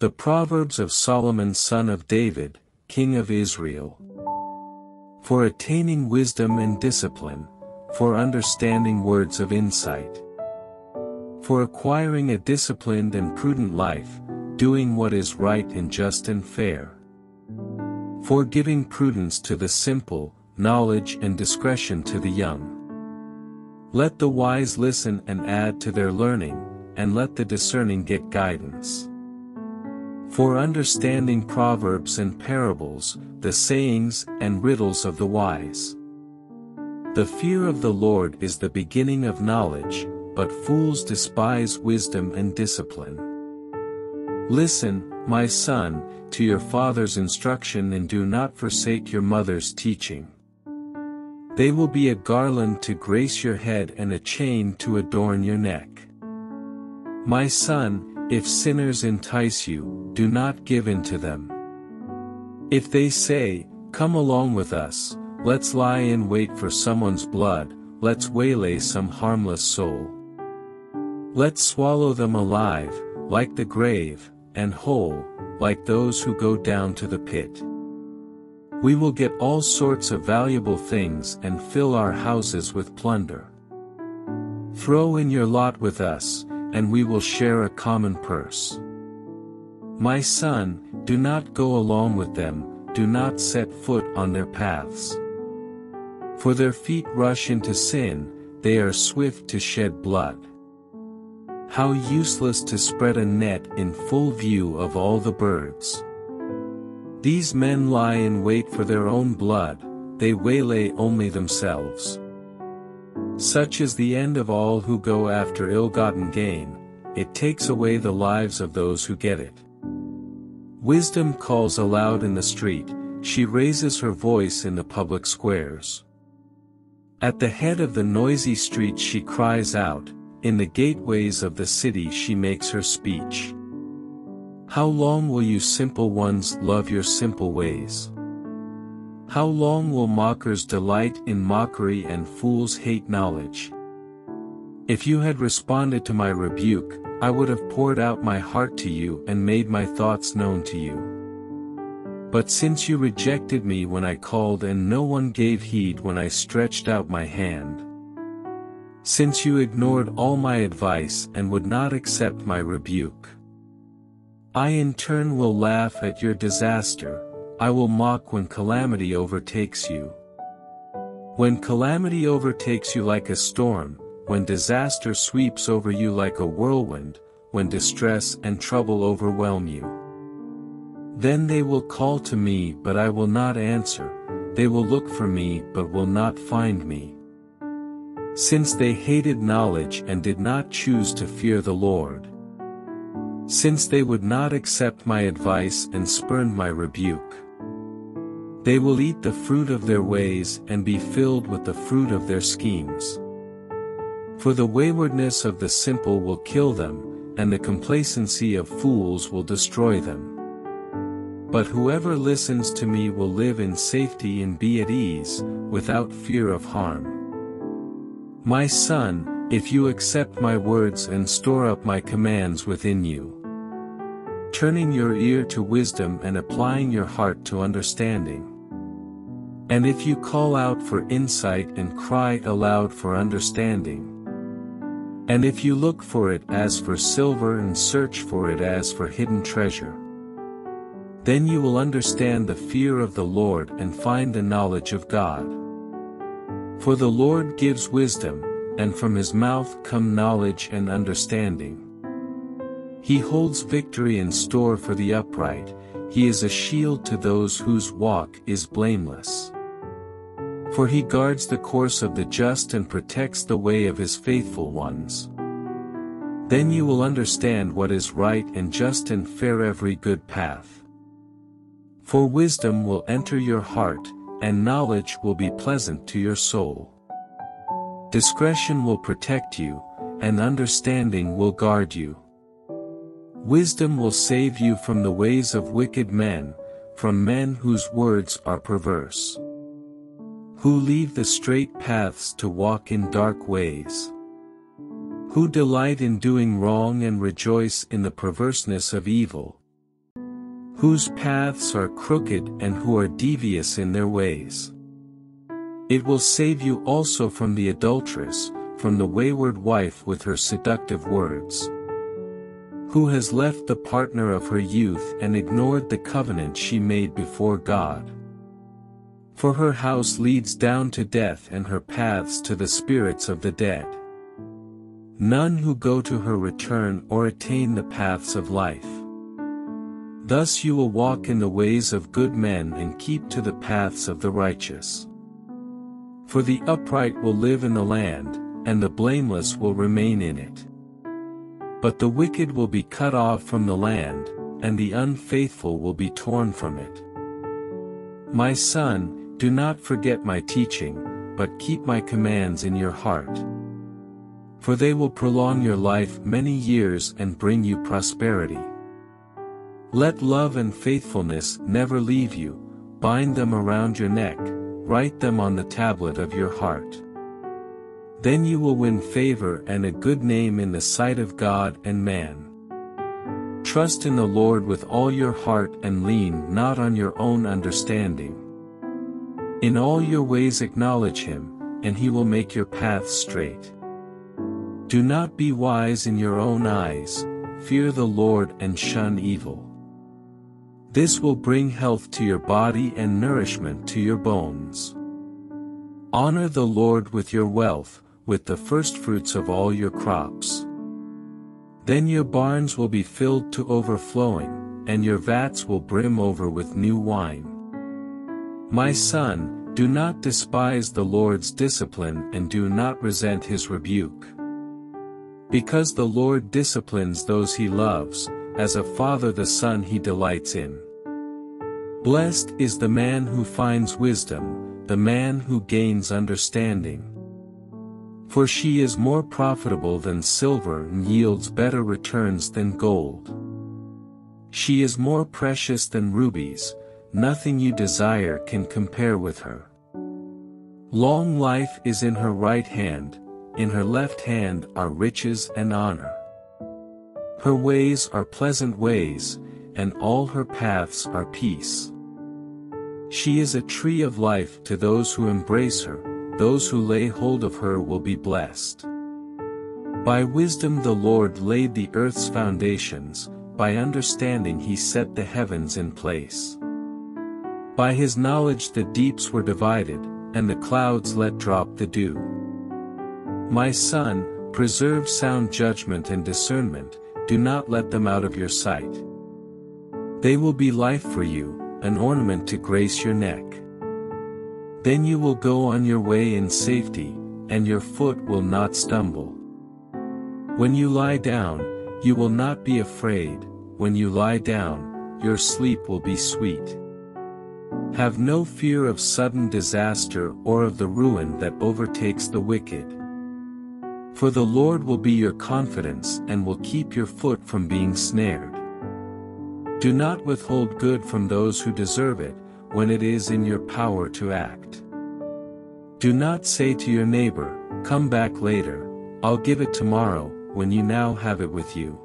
The Proverbs of Solomon son of David, King of Israel. For attaining wisdom and discipline, for understanding words of insight. For acquiring a disciplined and prudent life, doing what is right and just and fair. For giving prudence to the simple, knowledge and discretion to the young. Let the wise listen and add to their learning, and let the discerning get guidance. For understanding proverbs and parables, the sayings and riddles of the wise. The fear of the Lord is the beginning of knowledge, but fools despise wisdom and discipline. Listen, my son, to your father's instruction and do not forsake your mother's teaching. They will be a garland to grace your head and a chain to adorn your neck. My son, if sinners entice you, do not give in to them. If they say, Come along with us, let's lie in wait for someone's blood, let's waylay some harmless soul. Let's swallow them alive, like the grave, and whole, like those who go down to the pit. We will get all sorts of valuable things and fill our houses with plunder. Throw in your lot with us, and we will share a common purse. My son, do not go along with them, do not set foot on their paths. For their feet rush into sin, they are swift to shed blood. How useless to spread a net in full view of all the birds. These men lie in wait for their own blood, they waylay only themselves. Such is the end of all who go after ill-gotten gain, it takes away the lives of those who get it. Wisdom calls aloud in the street, she raises her voice in the public squares. At the head of the noisy street she cries out, in the gateways of the city she makes her speech. How long will you simple ones love your simple ways? How long will mockers delight in mockery and fools hate knowledge? If you had responded to my rebuke, I would have poured out my heart to you and made my thoughts known to you. But since you rejected me when I called and no one gave heed when I stretched out my hand, since you ignored all my advice and would not accept my rebuke, I in turn will laugh at your disaster, I will mock when calamity overtakes you. When calamity overtakes you like a storm, when disaster sweeps over you like a whirlwind, when distress and trouble overwhelm you. Then they will call to me but I will not answer, they will look for me but will not find me. Since they hated knowledge and did not choose to fear the Lord. Since they would not accept my advice and spurned my rebuke. They will eat the fruit of their ways and be filled with the fruit of their schemes. For the waywardness of the simple will kill them, and the complacency of fools will destroy them. But whoever listens to me will live in safety and be at ease, without fear of harm. My son, if you accept my words and store up my commands within you, turning your ear to wisdom and applying your heart to understanding. And if you call out for insight and cry aloud for understanding. And if you look for it as for silver and search for it as for hidden treasure. Then you will understand the fear of the Lord and find the knowledge of God. For the Lord gives wisdom, and from his mouth come knowledge and understanding. He holds victory in store for the upright, he is a shield to those whose walk is blameless. For he guards the course of the just and protects the way of his faithful ones. Then you will understand what is right and just and fair every good path. For wisdom will enter your heart, and knowledge will be pleasant to your soul. Discretion will protect you, and understanding will guard you. Wisdom will save you from the ways of wicked men, from men whose words are perverse. Who leave the straight paths to walk in dark ways. Who delight in doing wrong and rejoice in the perverseness of evil. whose paths are crooked and who are devious in their ways. It will save you also from the adulteress, from the wayward wife with her seductive words. Who has left the partner of her youth and ignored the covenant she made before God. For her house leads down to death and her paths to the spirits of the dead. None who go to her return or attain the paths of life. Thus you will walk in the ways of good men and keep to the paths of the righteous. For the upright will live in the land, and the blameless will remain in it. But the wicked will be cut off from the land, and the unfaithful will be torn from it. My son, do not forget my teaching, but keep my commands in your heart. For they will prolong your life many years and bring you prosperity. Let love and faithfulness never leave you, bind them around your neck, write them on the tablet of your heart. Then you will win favor and a good name in the sight of God and man. Trust in the Lord with all your heart and lean not on your own understanding. In all your ways acknowledge him, and he will make your paths straight. Do not be wise in your own eyes, fear the Lord and shun evil. This will bring health to your body and nourishment to your bones. Honor the Lord with your wealth, with the firstfruits of all your crops. Then your barns will be filled to overflowing, and your vats will brim over with new wine. My son, do not despise the Lord's discipline and do not resent his rebuke. Because the Lord disciplines those he loves, as a father the son he delights in. Blessed is the man who finds wisdom, the man who gains understanding. For she is more profitable than silver and yields better returns than gold. She is more precious than rubies, nothing you desire can compare with her. Long life is in her right hand, in her left hand are riches and honor. Her ways are pleasant ways, and all her paths are peace. She is a tree of life to those who embrace her, those who lay hold of her will be blessed. By wisdom the Lord laid the earth's foundations, by understanding he set the heavens in place. By his knowledge the deeps were divided, and the clouds let drop the dew. My son, preserve sound judgment and discernment, do not let them out of your sight. They will be life for you, an ornament to grace your neck. Then you will go on your way in safety, and your foot will not stumble. When you lie down, you will not be afraid, when you lie down, your sleep will be sweet. Have no fear of sudden disaster or of the ruin that overtakes the wicked. For the Lord will be your confidence and will keep your foot from being snared. Do not withhold good from those who deserve it, when it is in your power to act. Do not say to your neighbor, Come back later, I'll give it tomorrow, when you now have it with you.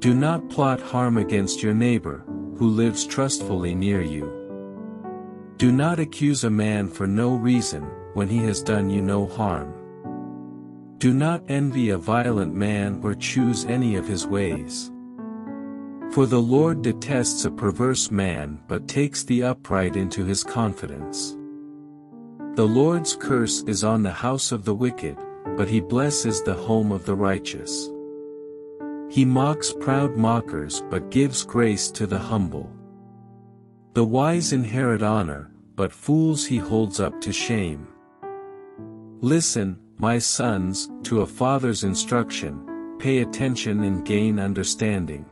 Do not plot harm against your neighbor, who lives trustfully near you. Do not accuse a man for no reason, when he has done you no harm. Do not envy a violent man or choose any of his ways. For the Lord detests a perverse man but takes the upright into his confidence. The Lord's curse is on the house of the wicked, but he blesses the home of the righteous. He mocks proud mockers but gives grace to the humble. The wise inherit honor, but fools he holds up to shame. Listen, my sons, to a father's instruction, pay attention and gain understanding.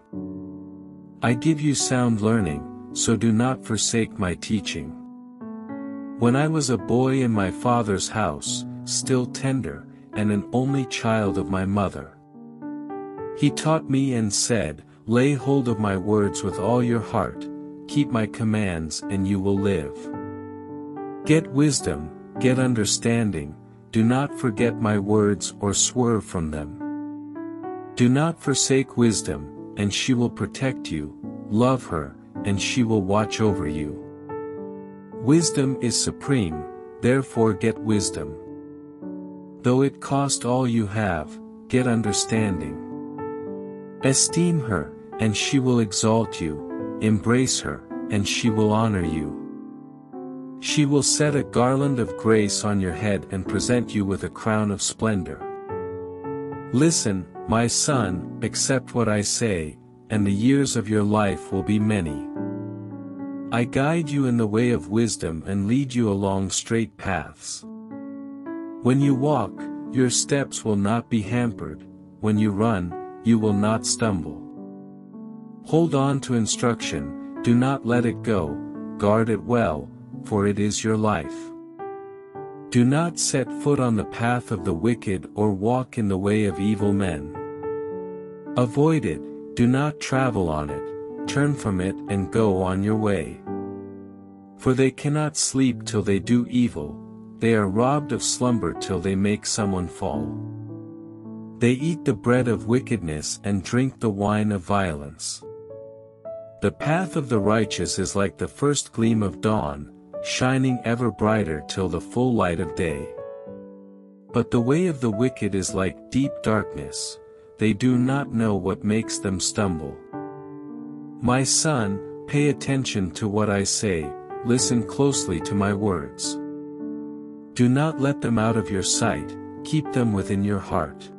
I give you sound learning, so do not forsake my teaching. When I was a boy in my father's house, still tender, and an only child of my mother. He taught me and said, Lay hold of my words with all your heart, keep my commands and you will live. Get wisdom, get understanding, do not forget my words or swerve from them. Do not forsake wisdom, and she will protect you, love her, and she will watch over you. Wisdom is supreme, therefore get wisdom. Though it cost all you have, get understanding. Esteem her, and she will exalt you, embrace her, and she will honor you. She will set a garland of grace on your head and present you with a crown of splendor. Listen, my son, accept what I say, and the years of your life will be many. I guide you in the way of wisdom and lead you along straight paths. When you walk, your steps will not be hampered, when you run, you will not stumble. Hold on to instruction, do not let it go, guard it well, for it is your life. Do not set foot on the path of the wicked or walk in the way of evil men. Avoid it, do not travel on it, turn from it and go on your way. For they cannot sleep till they do evil, they are robbed of slumber till they make someone fall. They eat the bread of wickedness and drink the wine of violence. The path of the righteous is like the first gleam of dawn, shining ever brighter till the full light of day. But the way of the wicked is like deep darkness, they do not know what makes them stumble. My son, pay attention to what I say, listen closely to my words. Do not let them out of your sight, keep them within your heart.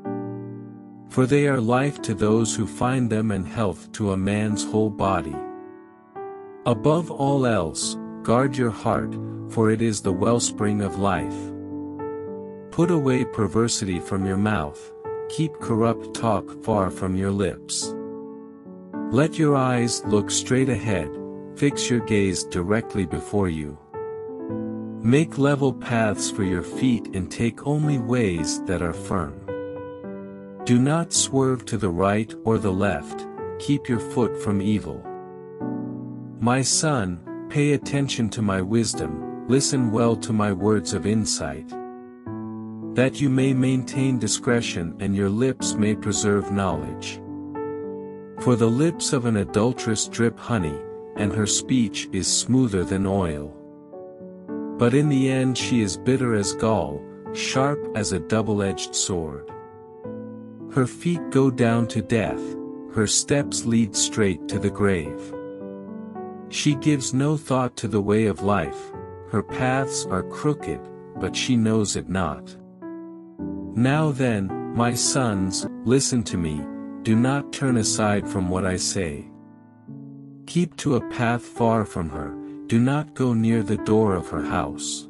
For they are life to those who find them and health to a man's whole body. Above all else, guard your heart, for it is the wellspring of life. Put away perversity from your mouth, keep corrupt talk far from your lips. Let your eyes look straight ahead, fix your gaze directly before you. Make level paths for your feet and take only ways that are firm. Do not swerve to the right or the left, keep your foot from evil. My son, pay attention to my wisdom, listen well to my words of insight. That you may maintain discretion and your lips may preserve knowledge. For the lips of an adulteress drip honey, and her speech is smoother than oil. But in the end she is bitter as gall, sharp as a double-edged sword. Her feet go down to death, her steps lead straight to the grave. She gives no thought to the way of life, her paths are crooked, but she knows it not. Now then, my sons, listen to me, do not turn aside from what I say. Keep to a path far from her, do not go near the door of her house.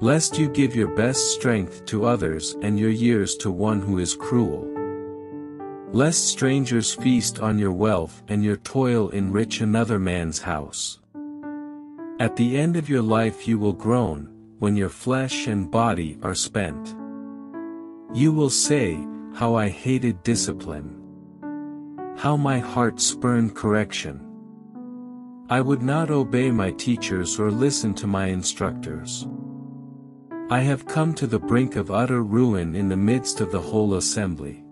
Lest you give your best strength to others and your years to one who is cruel. Lest strangers feast on your wealth and your toil enrich another man's house. At the end of your life you will groan, when your flesh and body are spent. You will say, how I hated discipline. How my heart spurned correction. I would not obey my teachers or listen to my instructors. I have come to the brink of utter ruin in the midst of the whole assembly.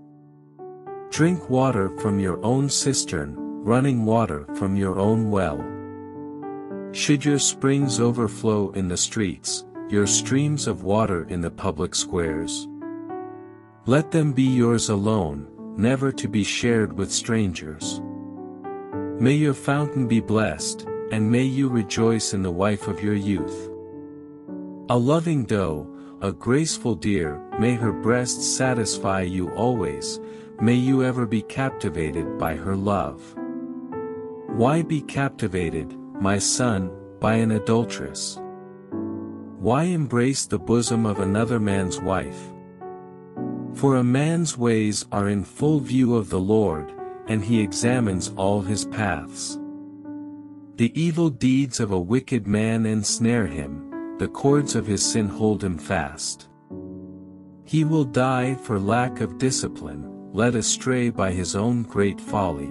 Drink water from your own cistern, running water from your own well. Should your springs overflow in the streets, your streams of water in the public squares. Let them be yours alone, never to be shared with strangers. May your fountain be blessed, and may you rejoice in the wife of your youth. A loving doe, a graceful deer, may her breast satisfy you always, may you ever be captivated by her love. Why be captivated, my son, by an adulteress? Why embrace the bosom of another man's wife? For a man's ways are in full view of the Lord, and he examines all his paths. The evil deeds of a wicked man ensnare him, the cords of his sin hold him fast. He will die for lack of discipline, led astray by his own great folly.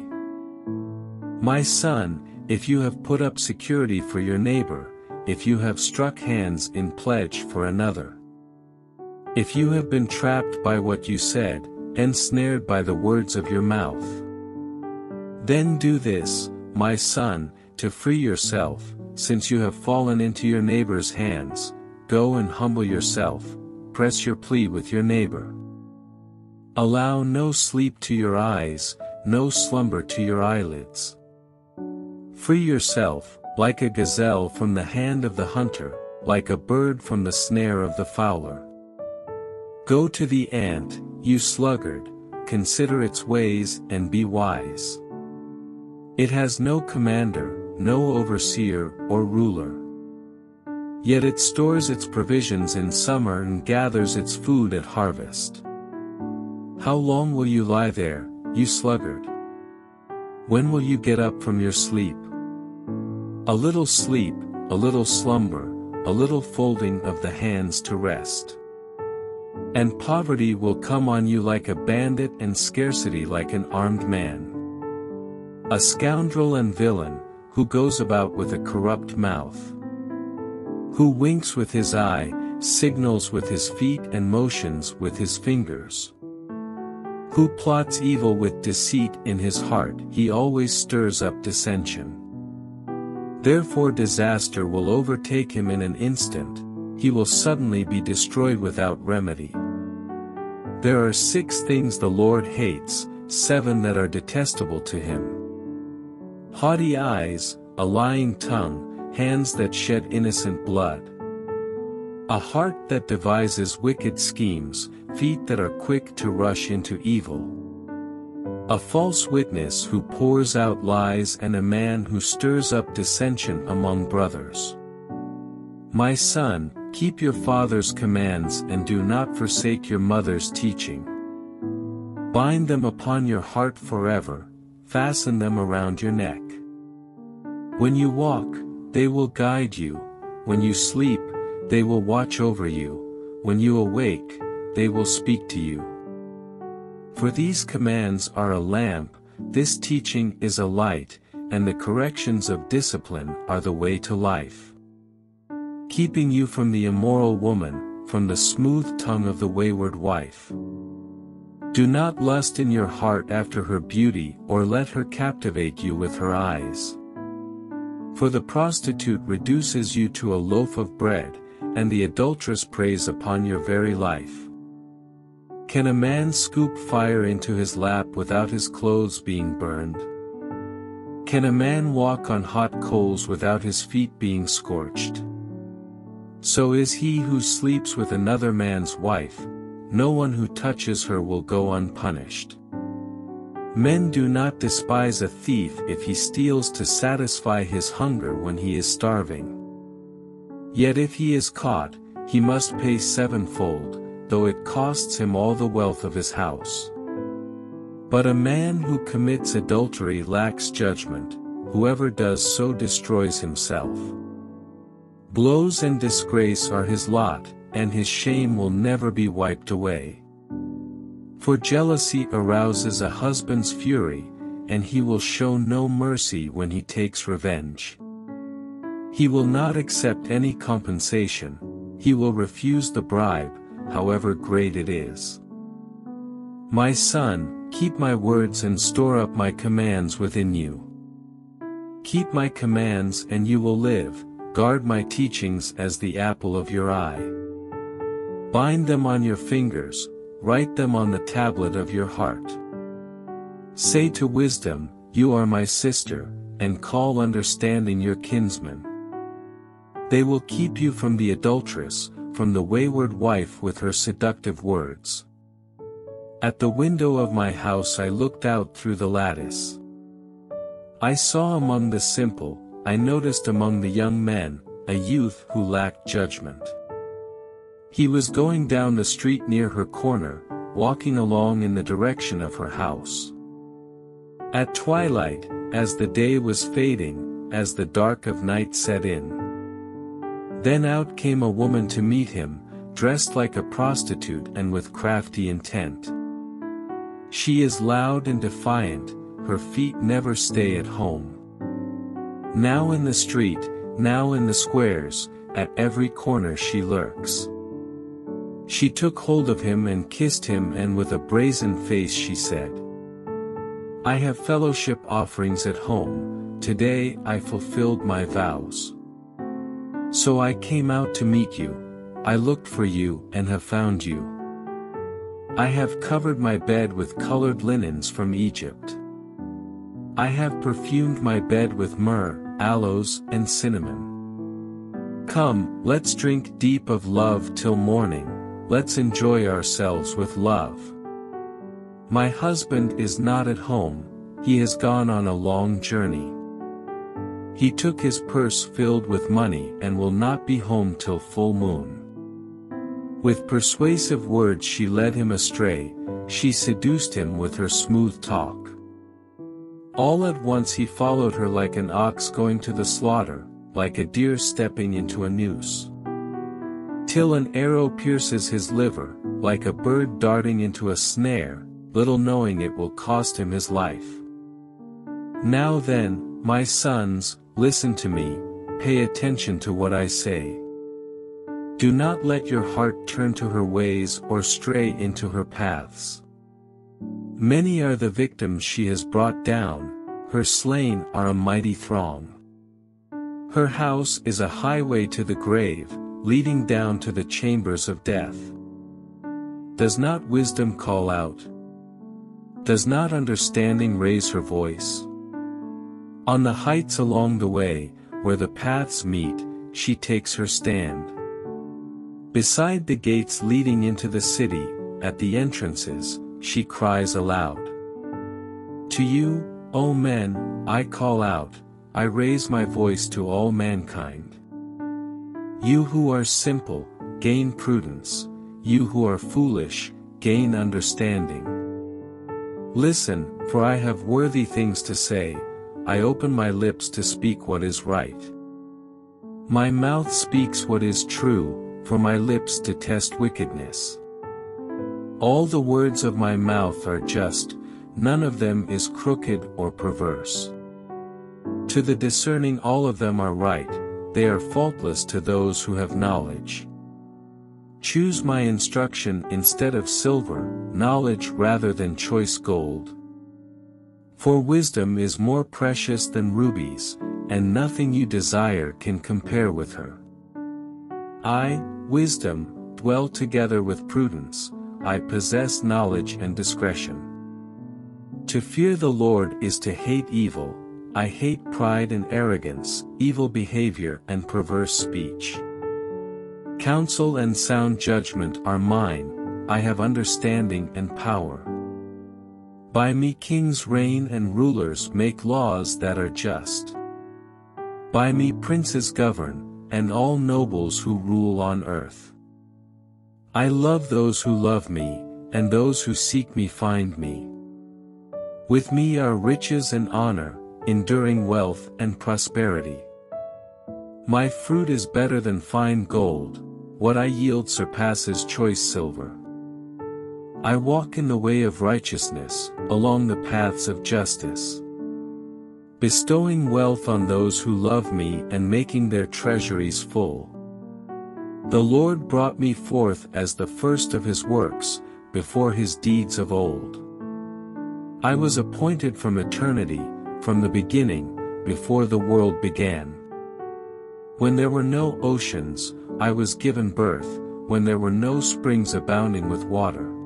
My son, if you have put up security for your neighbor, if you have struck hands in pledge for another. If you have been trapped by what you said, ensnared by the words of your mouth. Then do this, my son, to free yourself, since you have fallen into your neighbor's hands, go and humble yourself, press your plea with your neighbor. Allow no sleep to your eyes, no slumber to your eyelids. Free yourself, like a gazelle from the hand of the hunter, like a bird from the snare of the fowler. Go to the ant, you sluggard, consider its ways and be wise. It has no commander, no overseer or ruler. Yet it stores its provisions in summer and gathers its food at harvest. How long will you lie there, you sluggard? When will you get up from your sleep? A little sleep, a little slumber, a little folding of the hands to rest. And poverty will come on you like a bandit and scarcity like an armed man. A scoundrel and villain, who goes about with a corrupt mouth. Who winks with his eye, signals with his feet and motions with his fingers. Who plots evil with deceit in his heart, he always stirs up dissension. Therefore disaster will overtake him in an instant, he will suddenly be destroyed without remedy. There are six things the Lord hates, seven that are detestable to him. Haughty eyes, a lying tongue, hands that shed innocent blood. A heart that devises wicked schemes, feet that are quick to rush into evil. A false witness who pours out lies and a man who stirs up dissension among brothers. My son, keep your father's commands and do not forsake your mother's teaching. Bind them upon your heart forever, fasten them around your neck. When you walk, they will guide you, when you sleep, they will watch over you, when you awake, they will speak to you. For these commands are a lamp, this teaching is a light, and the corrections of discipline are the way to life. Keeping you from the immoral woman, from the smooth tongue of the wayward wife. Do not lust in your heart after her beauty or let her captivate you with her eyes. For the prostitute reduces you to a loaf of bread, and the adulteress preys upon your very life. Can a man scoop fire into his lap without his clothes being burned? Can a man walk on hot coals without his feet being scorched? So is he who sleeps with another man's wife, no one who touches her will go unpunished. Men do not despise a thief if he steals to satisfy his hunger when he is starving. Yet if he is caught, he must pay sevenfold, though it costs him all the wealth of his house. But a man who commits adultery lacks judgment, whoever does so destroys himself. Blows and disgrace are his lot, and his shame will never be wiped away. For jealousy arouses a husband's fury, and he will show no mercy when he takes revenge. He will not accept any compensation, he will refuse the bribe, however great it is. My son, keep my words and store up my commands within you. Keep my commands and you will live, guard my teachings as the apple of your eye. Bind them on your fingers, write them on the tablet of your heart. Say to wisdom, You are my sister, and call understanding your kinsman. They will keep you from the adulteress, from the wayward wife with her seductive words. At the window of my house I looked out through the lattice. I saw among the simple, I noticed among the young men, a youth who lacked judgment. He was going down the street near her corner, walking along in the direction of her house. At twilight, as the day was fading, as the dark of night set in, then out came a woman to meet him, dressed like a prostitute and with crafty intent. She is loud and defiant, her feet never stay at home. Now in the street, now in the squares, at every corner she lurks. She took hold of him and kissed him and with a brazen face she said, I have fellowship offerings at home, today I fulfilled my vows. So I came out to meet you, I looked for you and have found you. I have covered my bed with colored linens from Egypt. I have perfumed my bed with myrrh, aloes, and cinnamon. Come, let's drink deep of love till morning, let's enjoy ourselves with love. My husband is not at home, he has gone on a long journey. He took his purse filled with money and will not be home till full moon. With persuasive words she led him astray, she seduced him with her smooth talk. All at once he followed her like an ox going to the slaughter, like a deer stepping into a noose. Till an arrow pierces his liver, like a bird darting into a snare, little knowing it will cost him his life. Now then, my sons, listen to me, pay attention to what I say. Do not let your heart turn to her ways or stray into her paths. Many are the victims she has brought down, her slain are a mighty throng. Her house is a highway to the grave, leading down to the chambers of death. Does not wisdom call out? Does not understanding raise her voice? On the heights along the way, where the paths meet, she takes her stand. Beside the gates leading into the city, at the entrances, she cries aloud. To you, O men, I call out, I raise my voice to all mankind. You who are simple, gain prudence, you who are foolish, gain understanding. Listen, for I have worthy things to say, I open my lips to speak what is right. My mouth speaks what is true, for my lips detest wickedness. All the words of my mouth are just, none of them is crooked or perverse. To the discerning all of them are right, they are faultless to those who have knowledge. Choose my instruction instead of silver, knowledge rather than choice gold. For wisdom is more precious than rubies, and nothing you desire can compare with her. I, wisdom, dwell together with prudence, I possess knowledge and discretion. To fear the Lord is to hate evil, I hate pride and arrogance, evil behavior and perverse speech. Counsel and sound judgment are mine, I have understanding and power. By me kings reign and rulers make laws that are just. By me princes govern, and all nobles who rule on earth. I love those who love me, and those who seek me find me. With me are riches and honor, enduring wealth and prosperity. My fruit is better than fine gold, what I yield surpasses choice silver. I walk in the way of righteousness, along the paths of justice bestowing wealth on those who love me and making their treasuries full. The Lord brought me forth as the first of his works, before his deeds of old. I was appointed from eternity, from the beginning, before the world began. When there were no oceans, I was given birth, when there were no springs abounding with water.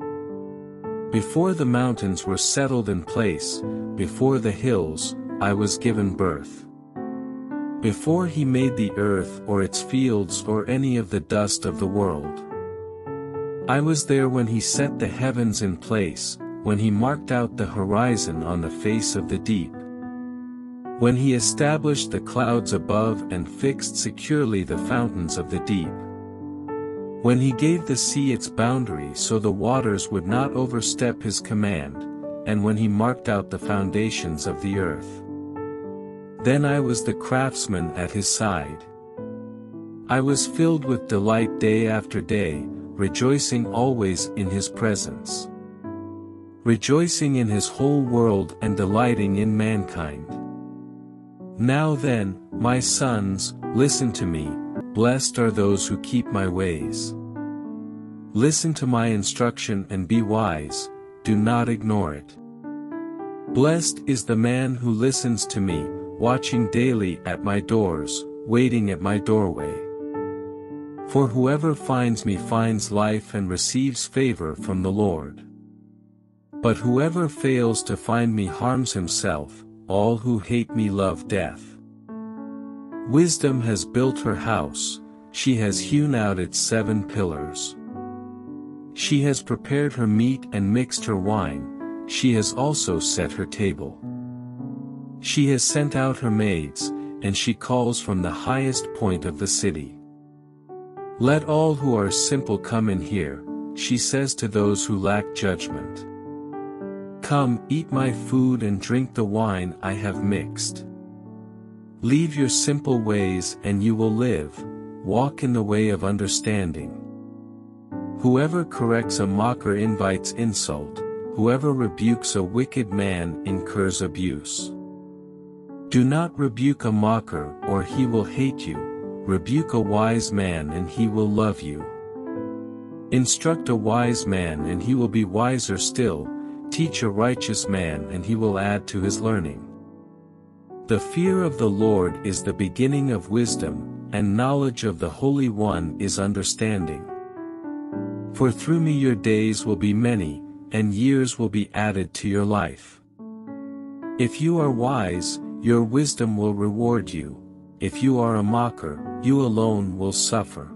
Before the mountains were settled in place, before the hills, I was given birth. Before he made the earth or its fields or any of the dust of the world. I was there when he set the heavens in place, when he marked out the horizon on the face of the deep. When he established the clouds above and fixed securely the fountains of the deep. When he gave the sea its boundary so the waters would not overstep his command, and when he marked out the foundations of the earth. Then I was the craftsman at his side. I was filled with delight day after day, rejoicing always in his presence. Rejoicing in his whole world and delighting in mankind. Now then, my sons, listen to me, blessed are those who keep my ways. Listen to my instruction and be wise, do not ignore it. Blessed is the man who listens to me, watching daily at my doors, waiting at my doorway. For whoever finds me finds life and receives favor from the Lord. But whoever fails to find me harms himself, all who hate me love death. Wisdom has built her house, she has hewn out its seven pillars. She has prepared her meat and mixed her wine, she has also set her table. She has sent out her maids, and she calls from the highest point of the city. Let all who are simple come in here, she says to those who lack judgment. Come, eat my food and drink the wine I have mixed. Leave your simple ways and you will live, walk in the way of understanding. Whoever corrects a mocker invites insult, whoever rebukes a wicked man incurs abuse. Do not rebuke a mocker or he will hate you, rebuke a wise man and he will love you. Instruct a wise man and he will be wiser still, teach a righteous man and he will add to his learning. The fear of the Lord is the beginning of wisdom, and knowledge of the Holy One is understanding. For through me your days will be many, and years will be added to your life. If you are wise, your wisdom will reward you, if you are a mocker, you alone will suffer.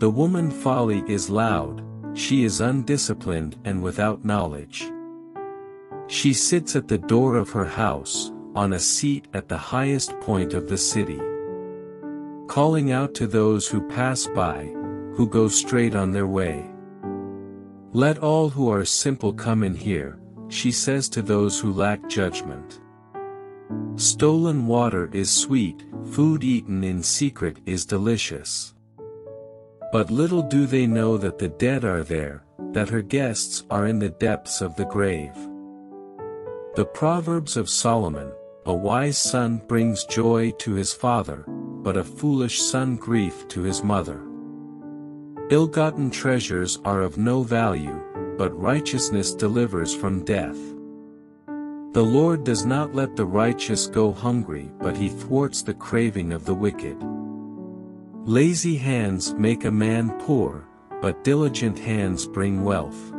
The woman folly is loud, she is undisciplined and without knowledge. She sits at the door of her house, on a seat at the highest point of the city. Calling out to those who pass by, who go straight on their way. Let all who are simple come in here, she says to those who lack judgment. Stolen water is sweet, food eaten in secret is delicious. But little do they know that the dead are there, that her guests are in the depths of the grave. The Proverbs of Solomon, a wise son brings joy to his father, but a foolish son grief to his mother. Ill-gotten treasures are of no value, but righteousness delivers from death. The Lord does not let the righteous go hungry but he thwarts the craving of the wicked. Lazy hands make a man poor, but diligent hands bring wealth.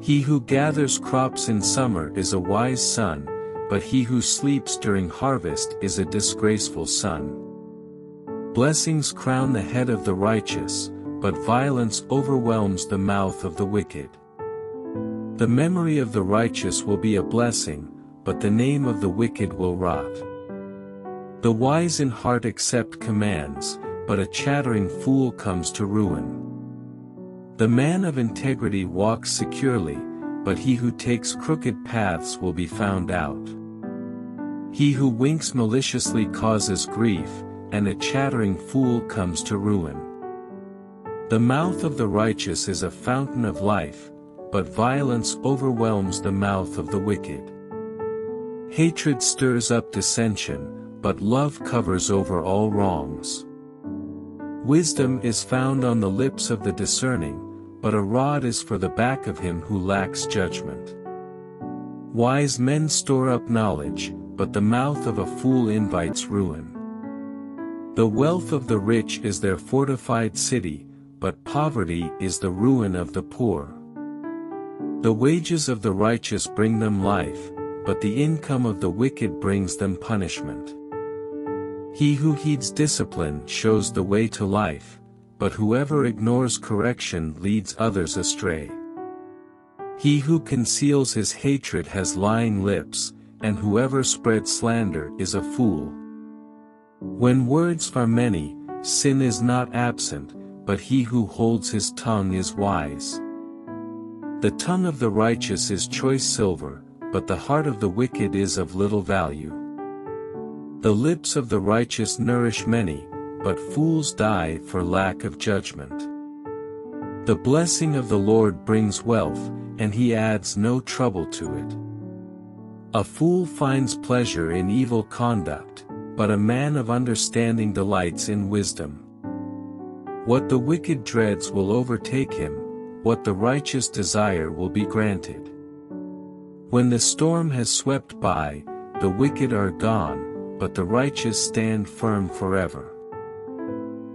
He who gathers crops in summer is a wise son, but he who sleeps during harvest is a disgraceful son. Blessings crown the head of the righteous, but violence overwhelms the mouth of the wicked. The memory of the righteous will be a blessing, but the name of the wicked will rot. The wise in heart accept commands, but a chattering fool comes to ruin. The man of integrity walks securely, but he who takes crooked paths will be found out. He who winks maliciously causes grief, and a chattering fool comes to ruin. The mouth of the righteous is a fountain of life, but violence overwhelms the mouth of the wicked. Hatred stirs up dissension, but love covers over all wrongs. Wisdom is found on the lips of the discerning, but a rod is for the back of him who lacks judgment. Wise men store up knowledge, but the mouth of a fool invites ruin. The wealth of the rich is their fortified city, but poverty is the ruin of the poor. The wages of the righteous bring them life, but the income of the wicked brings them punishment. He who heeds discipline shows the way to life, but whoever ignores correction leads others astray. He who conceals his hatred has lying lips, and whoever spreads slander is a fool. When words are many, sin is not absent, but he who holds his tongue is wise. The tongue of the righteous is choice silver, but the heart of the wicked is of little value. The lips of the righteous nourish many, but fools die for lack of judgment. The blessing of the Lord brings wealth, and he adds no trouble to it. A fool finds pleasure in evil conduct, but a man of understanding delights in wisdom. What the wicked dreads will overtake him, what the righteous desire will be granted. When the storm has swept by, the wicked are gone, but the righteous stand firm forever.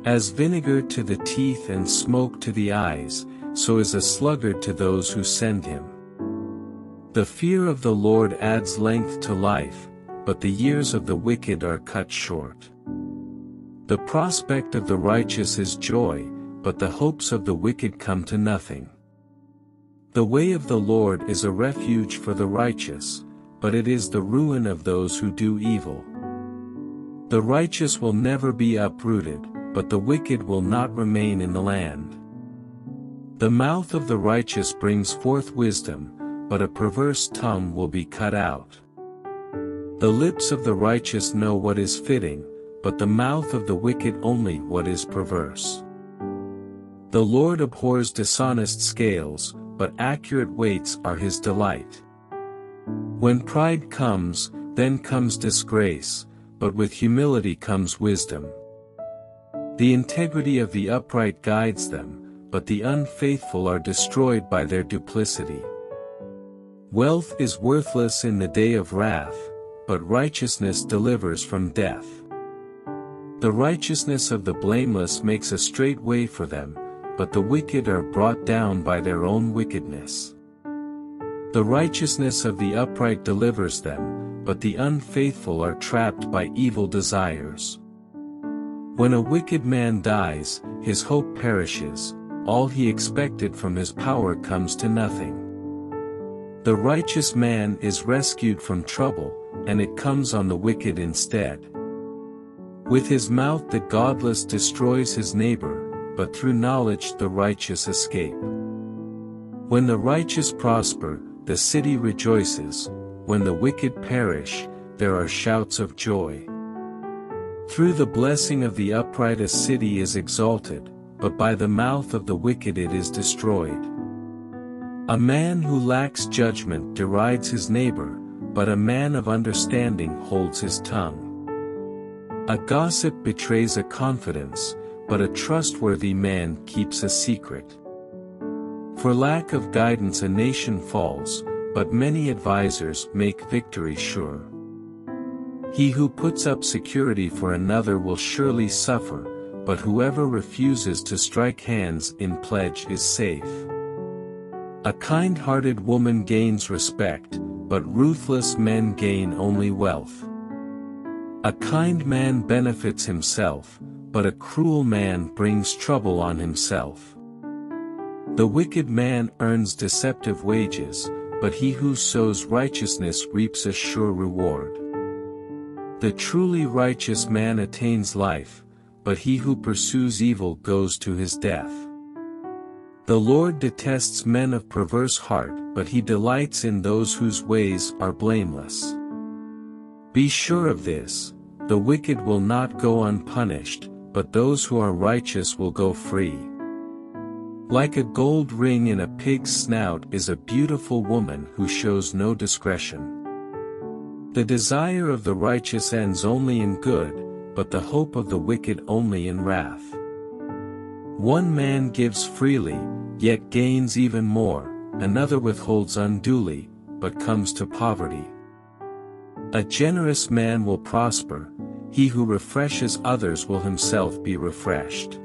As vinegar to the teeth and smoke to the eyes, so is a sluggard to those who send him. The fear of the Lord adds length to life, but the years of the wicked are cut short. The prospect of the righteous is joy, but the hopes of the wicked come to nothing. The way of the Lord is a refuge for the righteous, but it is the ruin of those who do evil. The righteous will never be uprooted, but the wicked will not remain in the land. The mouth of the righteous brings forth wisdom, but a perverse tongue will be cut out. The lips of the righteous know what is fitting, but the mouth of the wicked only what is perverse. The Lord abhors dishonest scales, but accurate weights are his delight. When pride comes, then comes disgrace, but with humility comes wisdom. The integrity of the upright guides them, but the unfaithful are destroyed by their duplicity. Wealth is worthless in the day of wrath, but righteousness delivers from death. The righteousness of the blameless makes a straight way for them, but the wicked are brought down by their own wickedness. The righteousness of the upright delivers them, but the unfaithful are trapped by evil desires. When a wicked man dies, his hope perishes, all he expected from his power comes to nothing. The righteous man is rescued from trouble, and it comes on the wicked instead. With his mouth the godless destroys his neighbor, but through knowledge the righteous escape. When the righteous prosper, the city rejoices, when the wicked perish, there are shouts of joy. Through the blessing of the upright a city is exalted, but by the mouth of the wicked it is destroyed. A man who lacks judgment derides his neighbor, but a man of understanding holds his tongue. A gossip betrays a confidence, but a trustworthy man keeps a secret. For lack of guidance a nation falls, but many advisers make victory sure. He who puts up security for another will surely suffer, but whoever refuses to strike hands in pledge is safe. A kind-hearted woman gains respect, but ruthless men gain only wealth. A kind man benefits himself, but a cruel man brings trouble on himself. The wicked man earns deceptive wages, but he who sows righteousness reaps a sure reward. The truly righteous man attains life, but he who pursues evil goes to his death. The Lord detests men of perverse heart, but he delights in those whose ways are blameless. Be sure of this, the wicked will not go unpunished, but those who are righteous will go free. Like a gold ring in a pig's snout is a beautiful woman who shows no discretion. The desire of the righteous ends only in good, but the hope of the wicked only in wrath. One man gives freely, yet gains even more, another withholds unduly, but comes to poverty. A generous man will prosper, he who refreshes others will himself be refreshed.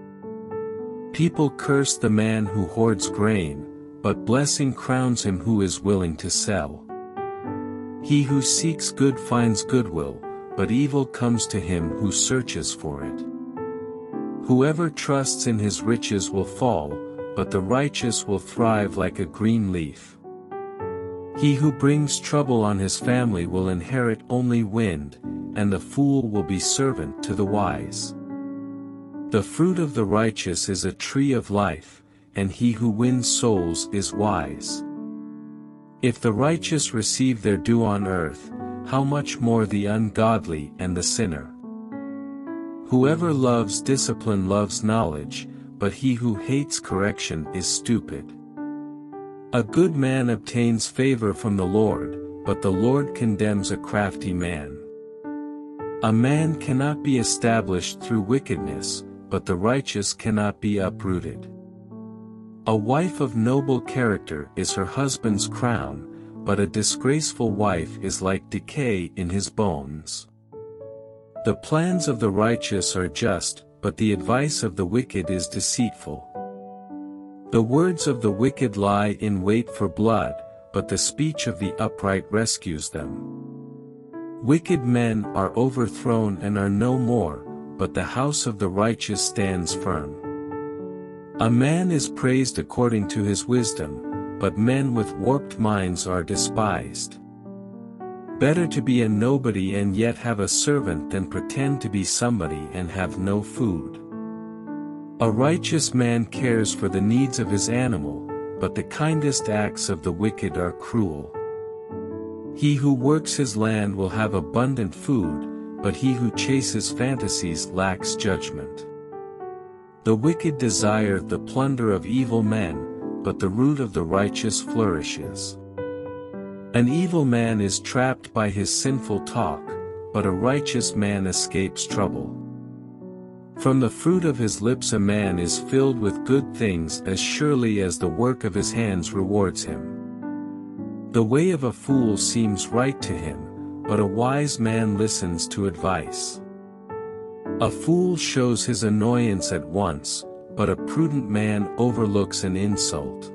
People curse the man who hoards grain, but blessing crowns him who is willing to sell. He who seeks good finds goodwill, but evil comes to him who searches for it. Whoever trusts in his riches will fall, but the righteous will thrive like a green leaf. He who brings trouble on his family will inherit only wind, and the fool will be servant to the wise. The fruit of the righteous is a tree of life, and he who wins souls is wise. If the righteous receive their due on earth, how much more the ungodly and the sinner? Whoever loves discipline loves knowledge, but he who hates correction is stupid. A good man obtains favor from the Lord, but the Lord condemns a crafty man. A man cannot be established through wickedness, but the righteous cannot be uprooted. A wife of noble character is her husband's crown, but a disgraceful wife is like decay in his bones. The plans of the righteous are just, but the advice of the wicked is deceitful. The words of the wicked lie in wait for blood, but the speech of the upright rescues them. Wicked men are overthrown and are no more, but the house of the righteous stands firm. A man is praised according to his wisdom, but men with warped minds are despised. Better to be a nobody and yet have a servant than pretend to be somebody and have no food. A righteous man cares for the needs of his animal, but the kindest acts of the wicked are cruel. He who works his land will have abundant food, but he who chases fantasies lacks judgment. The wicked desire the plunder of evil men, but the root of the righteous flourishes. An evil man is trapped by his sinful talk, but a righteous man escapes trouble. From the fruit of his lips a man is filled with good things as surely as the work of his hands rewards him. The way of a fool seems right to him, but a wise man listens to advice. A fool shows his annoyance at once, but a prudent man overlooks an insult.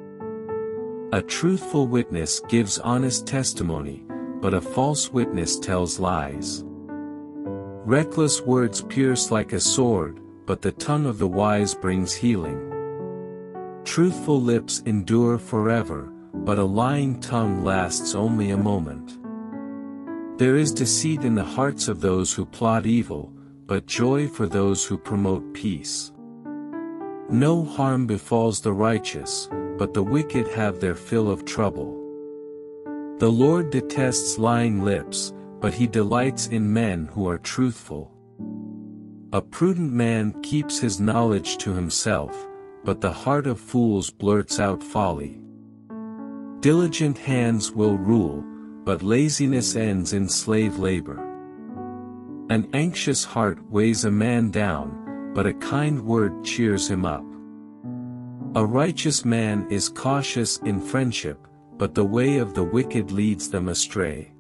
A truthful witness gives honest testimony, but a false witness tells lies. Reckless words pierce like a sword, but the tongue of the wise brings healing. Truthful lips endure forever, but a lying tongue lasts only a moment. There is deceit in the hearts of those who plot evil, but joy for those who promote peace. No harm befalls the righteous, but the wicked have their fill of trouble. The Lord detests lying lips, but he delights in men who are truthful. A prudent man keeps his knowledge to himself, but the heart of fools blurts out folly. Diligent hands will rule, but laziness ends in slave labor. An anxious heart weighs a man down, but a kind word cheers him up. A righteous man is cautious in friendship, but the way of the wicked leads them astray.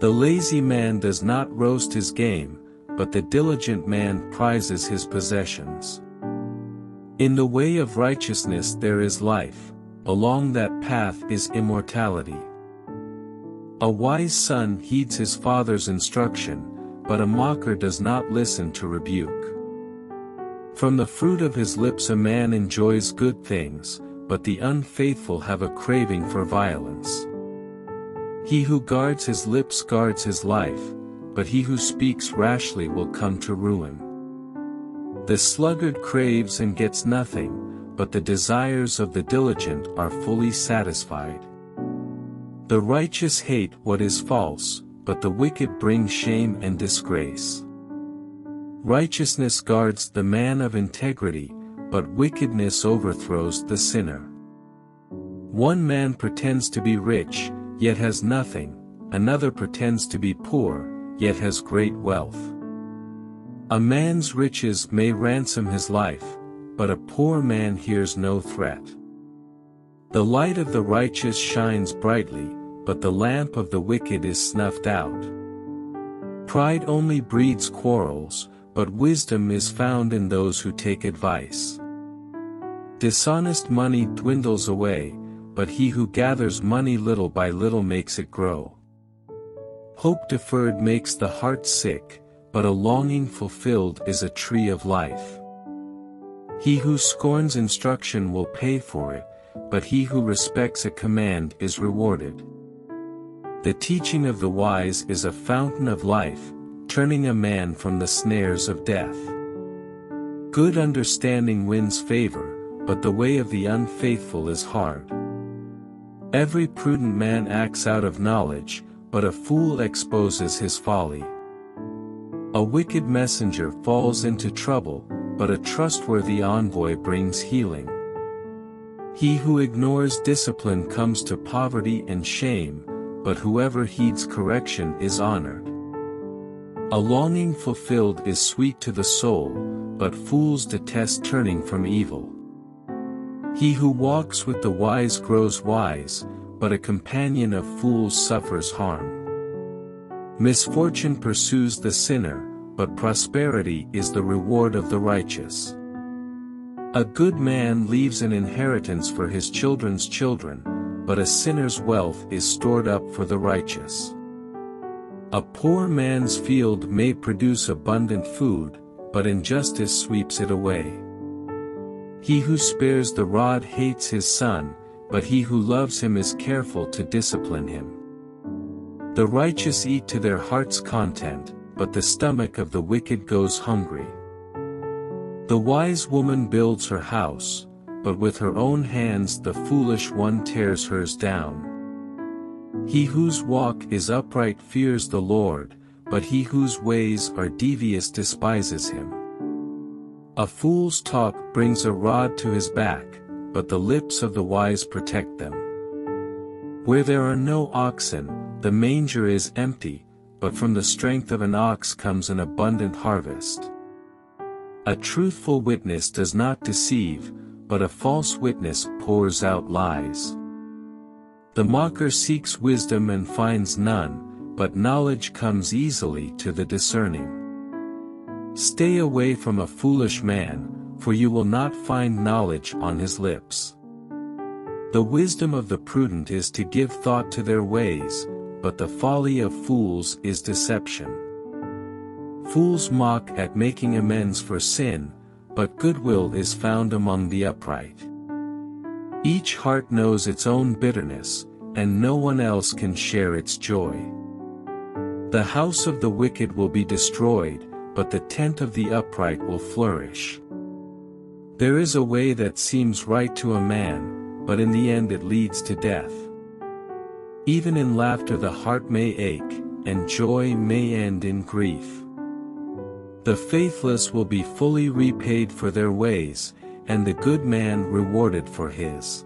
The lazy man does not roast his game, but the diligent man prizes his possessions. In the way of righteousness there is life, along that path is immortality. A wise son heeds his father's instruction, but a mocker does not listen to rebuke. From the fruit of his lips a man enjoys good things, but the unfaithful have a craving for violence. He who guards his lips guards his life, but he who speaks rashly will come to ruin. The sluggard craves and gets nothing, but the desires of the diligent are fully satisfied. The righteous hate what is false, but the wicked bring shame and disgrace. Righteousness guards the man of integrity, but wickedness overthrows the sinner. One man pretends to be rich, yet has nothing, another pretends to be poor, yet has great wealth. A man's riches may ransom his life, but a poor man hears no threat. The light of the righteous shines brightly, but the lamp of the wicked is snuffed out. Pride only breeds quarrels, but wisdom is found in those who take advice. Dishonest money dwindles away, but he who gathers money little by little makes it grow. Hope deferred makes the heart sick, but a longing fulfilled is a tree of life. He who scorns instruction will pay for it, but he who respects a command is rewarded. The teaching of the wise is a fountain of life, turning a man from the snares of death. Good understanding wins favor, but the way of the unfaithful is hard. Every prudent man acts out of knowledge, but a fool exposes his folly. A wicked messenger falls into trouble, but a trustworthy envoy brings healing. He who ignores discipline comes to poverty and shame, but whoever heeds correction is honored. A longing fulfilled is sweet to the soul, but fools detest turning from evil. He who walks with the wise grows wise, but a companion of fools suffers harm. Misfortune pursues the sinner, but prosperity is the reward of the righteous. A good man leaves an inheritance for his children's children, but a sinner's wealth is stored up for the righteous. A poor man's field may produce abundant food, but injustice sweeps it away. He who spares the rod hates his son, but he who loves him is careful to discipline him. The righteous eat to their heart's content, but the stomach of the wicked goes hungry. The wise woman builds her house, but with her own hands the foolish one tears hers down. He whose walk is upright fears the Lord, but he whose ways are devious despises him. A fool's talk brings a rod to his back, but the lips of the wise protect them. Where there are no oxen, the manger is empty, but from the strength of an ox comes an abundant harvest. A truthful witness does not deceive, but a false witness pours out lies. The mocker seeks wisdom and finds none, but knowledge comes easily to the discerning. Stay away from a foolish man, for you will not find knowledge on his lips. The wisdom of the prudent is to give thought to their ways, but the folly of fools is deception. Fools mock at making amends for sin, but goodwill is found among the upright. Each heart knows its own bitterness, and no one else can share its joy. The house of the wicked will be destroyed, but the tent of the upright will flourish. There is a way that seems right to a man, but in the end it leads to death. Even in laughter the heart may ache, and joy may end in grief. The faithless will be fully repaid for their ways, and the good man rewarded for his.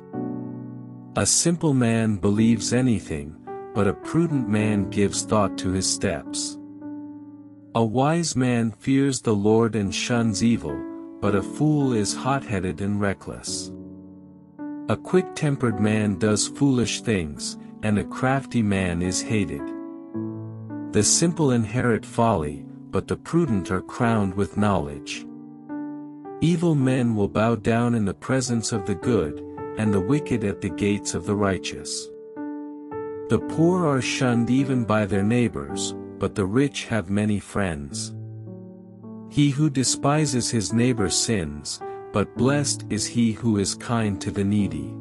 A simple man believes anything, but a prudent man gives thought to his steps. A wise man fears the Lord and shuns evil, but a fool is hot-headed and reckless. A quick-tempered man does foolish things, and a crafty man is hated. The simple inherit folly, but the prudent are crowned with knowledge. Evil men will bow down in the presence of the good, and the wicked at the gates of the righteous. The poor are shunned even by their neighbors, but the rich have many friends. He who despises his neighbor sins, but blessed is he who is kind to the needy.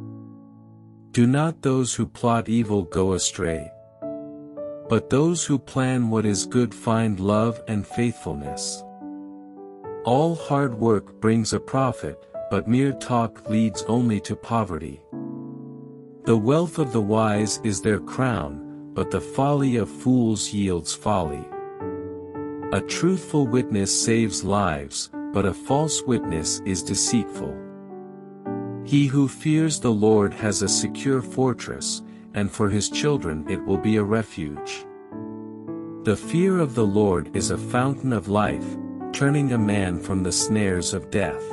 Do not those who plot evil go astray, but those who plan what is good find love and faithfulness. All hard work brings a profit, but mere talk leads only to poverty. The wealth of the wise is their crown, but the folly of fools yields folly. A truthful witness saves lives, but a false witness is deceitful. He who fears the Lord has a secure fortress, and for his children it will be a refuge. The fear of the Lord is a fountain of life, turning a man from the snares of death.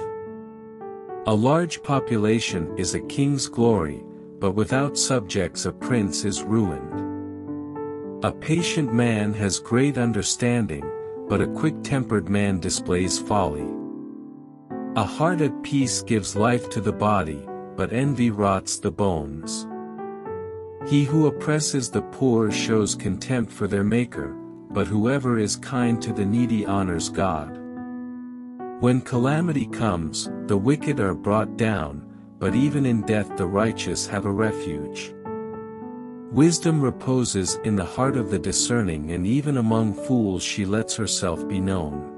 A large population is a king's glory, but without subjects a prince is ruined. A patient man has great understanding, but a quick-tempered man displays folly. A heart at peace gives life to the body, but envy rots the bones. He who oppresses the poor shows contempt for their Maker, but whoever is kind to the needy honors God. When calamity comes, the wicked are brought down, but even in death the righteous have a refuge. Wisdom reposes in the heart of the discerning and even among fools she lets herself be known.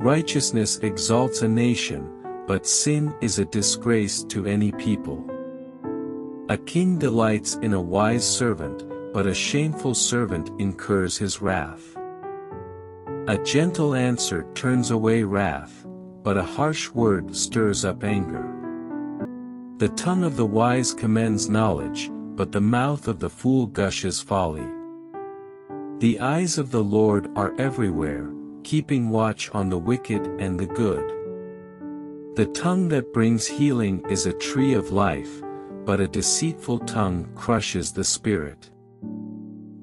Righteousness exalts a nation, but sin is a disgrace to any people. A king delights in a wise servant, but a shameful servant incurs his wrath. A gentle answer turns away wrath, but a harsh word stirs up anger. The tongue of the wise commends knowledge, but the mouth of the fool gushes folly. The eyes of the Lord are everywhere, keeping watch on the wicked and the good. The tongue that brings healing is a tree of life, but a deceitful tongue crushes the spirit.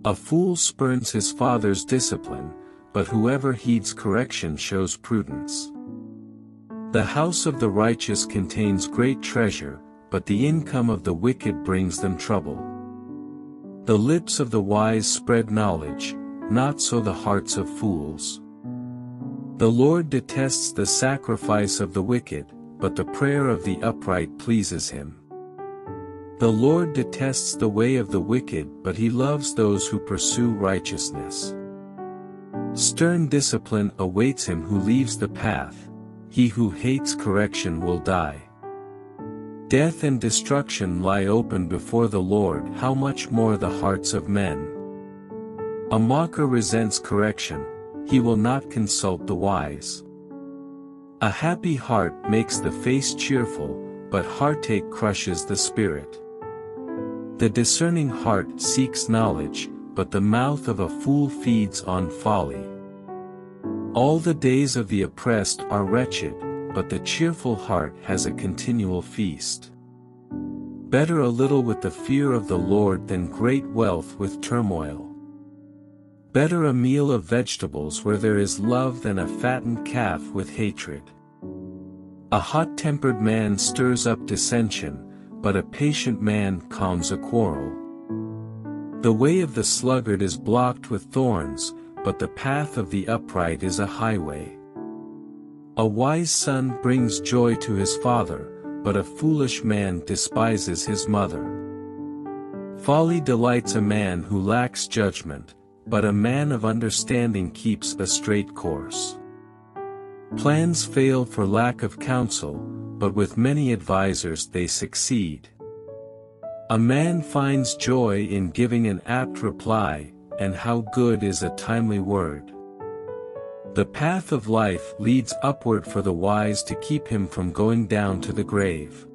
A fool spurns his father's discipline, but whoever heeds correction shows prudence. The house of the righteous contains great treasure, but the income of the wicked brings them trouble. The lips of the wise spread knowledge, not so the hearts of fools. The Lord detests the sacrifice of the wicked, but the prayer of the upright pleases him. The Lord detests the way of the wicked but he loves those who pursue righteousness. Stern discipline awaits him who leaves the path, he who hates correction will die. Death and destruction lie open before the Lord how much more the hearts of men. A mocker resents correction, he will not consult the wise. A happy heart makes the face cheerful, but heartache crushes the spirit. The discerning heart seeks knowledge, but the mouth of a fool feeds on folly. All the days of the oppressed are wretched, but the cheerful heart has a continual feast. Better a little with the fear of the Lord than great wealth with turmoil. Better a meal of vegetables where there is love than a fattened calf with hatred. A hot-tempered man stirs up dissension, but a patient man calms a quarrel. The way of the sluggard is blocked with thorns, but the path of the upright is a highway. A wise son brings joy to his father, but a foolish man despises his mother. Folly delights a man who lacks judgment, but a man of understanding keeps a straight course. Plans fail for lack of counsel, but with many advisers they succeed. A man finds joy in giving an apt reply, and how good is a timely word. The path of life leads upward for the wise to keep him from going down to the grave.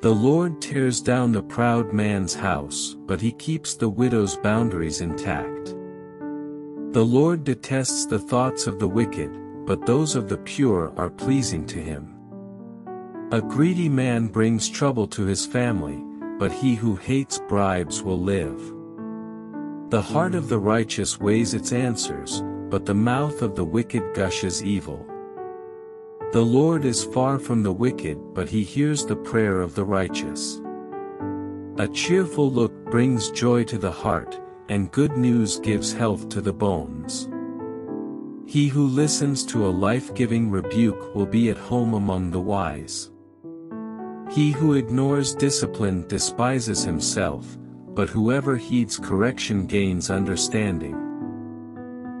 The Lord tears down the proud man's house, but he keeps the widow's boundaries intact. The Lord detests the thoughts of the wicked, but those of the pure are pleasing to him. A greedy man brings trouble to his family, but he who hates bribes will live. The heart of the righteous weighs its answers, but the mouth of the wicked gushes evil. The Lord is far from the wicked but he hears the prayer of the righteous. A cheerful look brings joy to the heart, and good news gives health to the bones. He who listens to a life-giving rebuke will be at home among the wise. He who ignores discipline despises himself, but whoever heeds correction gains understanding.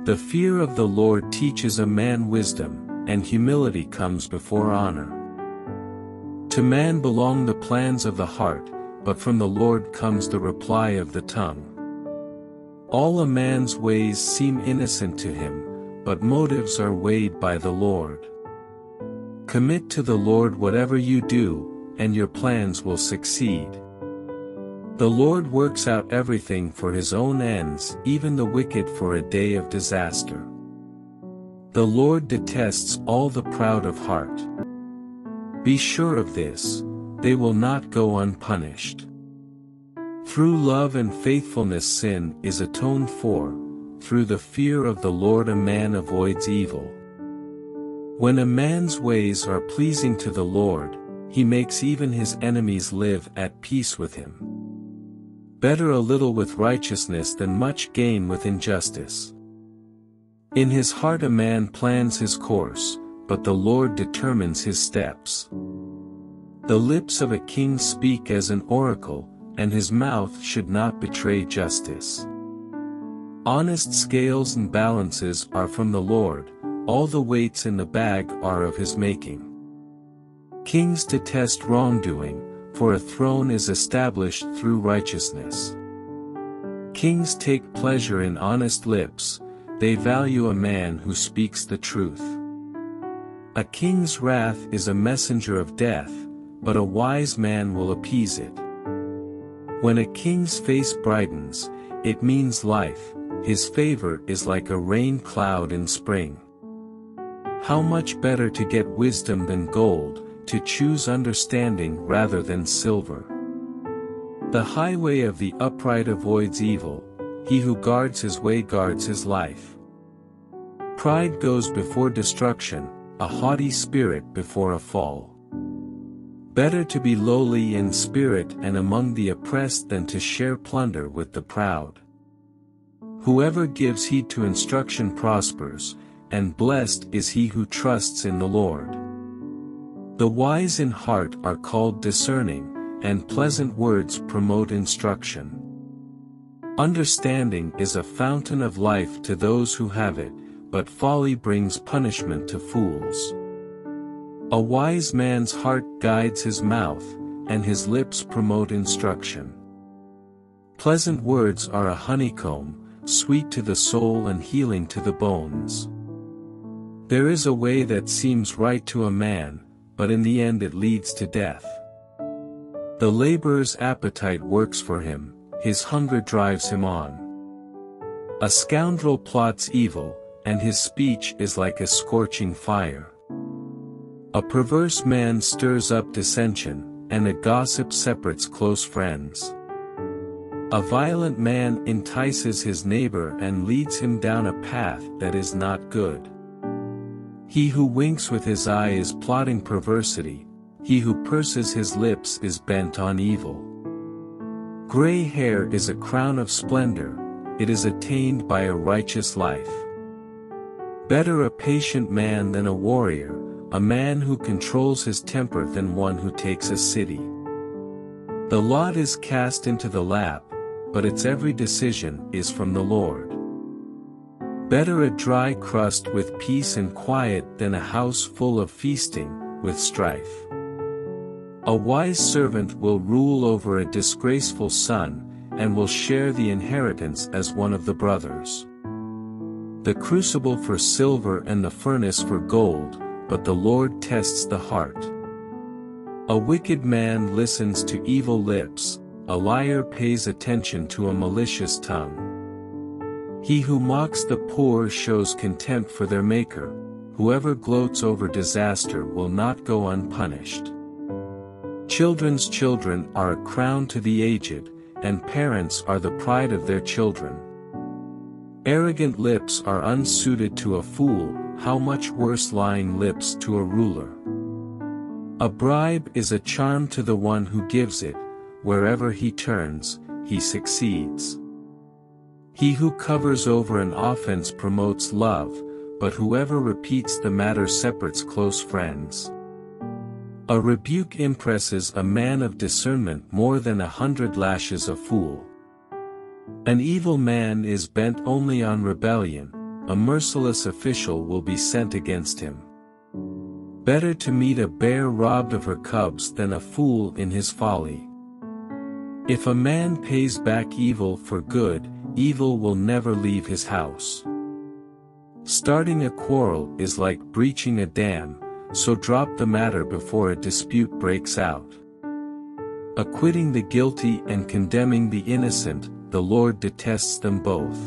The fear of the Lord teaches a man wisdom, and humility comes before honor. To man belong the plans of the heart, but from the Lord comes the reply of the tongue. All a man's ways seem innocent to him, but motives are weighed by the Lord. Commit to the Lord whatever you do, and your plans will succeed. The Lord works out everything for his own ends, even the wicked for a day of disaster. The Lord detests all the proud of heart. Be sure of this, they will not go unpunished. Through love and faithfulness sin is atoned for, through the fear of the Lord a man avoids evil. When a man's ways are pleasing to the Lord, he makes even his enemies live at peace with him. Better a little with righteousness than much gain with injustice. In his heart a man plans his course, but the Lord determines his steps. The lips of a king speak as an oracle, and his mouth should not betray justice. Honest scales and balances are from the Lord, all the weights in the bag are of his making. Kings detest wrongdoing, for a throne is established through righteousness. Kings take pleasure in honest lips, they value a man who speaks the truth. A king's wrath is a messenger of death, but a wise man will appease it. When a king's face brightens, it means life, his favor is like a rain cloud in spring. How much better to get wisdom than gold, to choose understanding rather than silver. The highway of the upright avoids evil, he who guards his way guards his life. Pride goes before destruction, a haughty spirit before a fall. Better to be lowly in spirit and among the oppressed than to share plunder with the proud. Whoever gives heed to instruction prospers, and blessed is he who trusts in the Lord. The wise in heart are called discerning, and pleasant words promote instruction. Understanding is a fountain of life to those who have it, but folly brings punishment to fools. A wise man's heart guides his mouth, and his lips promote instruction. Pleasant words are a honeycomb, sweet to the soul and healing to the bones. There is a way that seems right to a man, but in the end it leads to death. The laborer's appetite works for him, his hunger drives him on. A scoundrel plots evil, and his speech is like a scorching fire. A perverse man stirs up dissension, and a gossip separates close friends. A violent man entices his neighbor and leads him down a path that is not good. He who winks with his eye is plotting perversity, he who purses his lips is bent on evil. Gray hair is a crown of splendor, it is attained by a righteous life. Better a patient man than a warrior, a man who controls his temper than one who takes a city. The lot is cast into the lap, but its every decision is from the Lord. Better a dry crust with peace and quiet than a house full of feasting, with strife. A wise servant will rule over a disgraceful son, and will share the inheritance as one of the brothers. The crucible for silver and the furnace for gold, but the Lord tests the heart. A wicked man listens to evil lips, a liar pays attention to a malicious tongue. He who mocks the poor shows contempt for their maker, whoever gloats over disaster will not go unpunished. Children's children are a crown to the aged, and parents are the pride of their children. Arrogant lips are unsuited to a fool, how much worse lying lips to a ruler. A bribe is a charm to the one who gives it, wherever he turns, he succeeds. He who covers over an offense promotes love, but whoever repeats the matter separates close friends. A rebuke impresses a man of discernment more than a hundred lashes a fool. An evil man is bent only on rebellion, a merciless official will be sent against him. Better to meet a bear robbed of her cubs than a fool in his folly. If a man pays back evil for good, evil will never leave his house. Starting a quarrel is like breaching a dam, so drop the matter before a dispute breaks out. Acquitting the guilty and condemning the innocent, the Lord detests them both.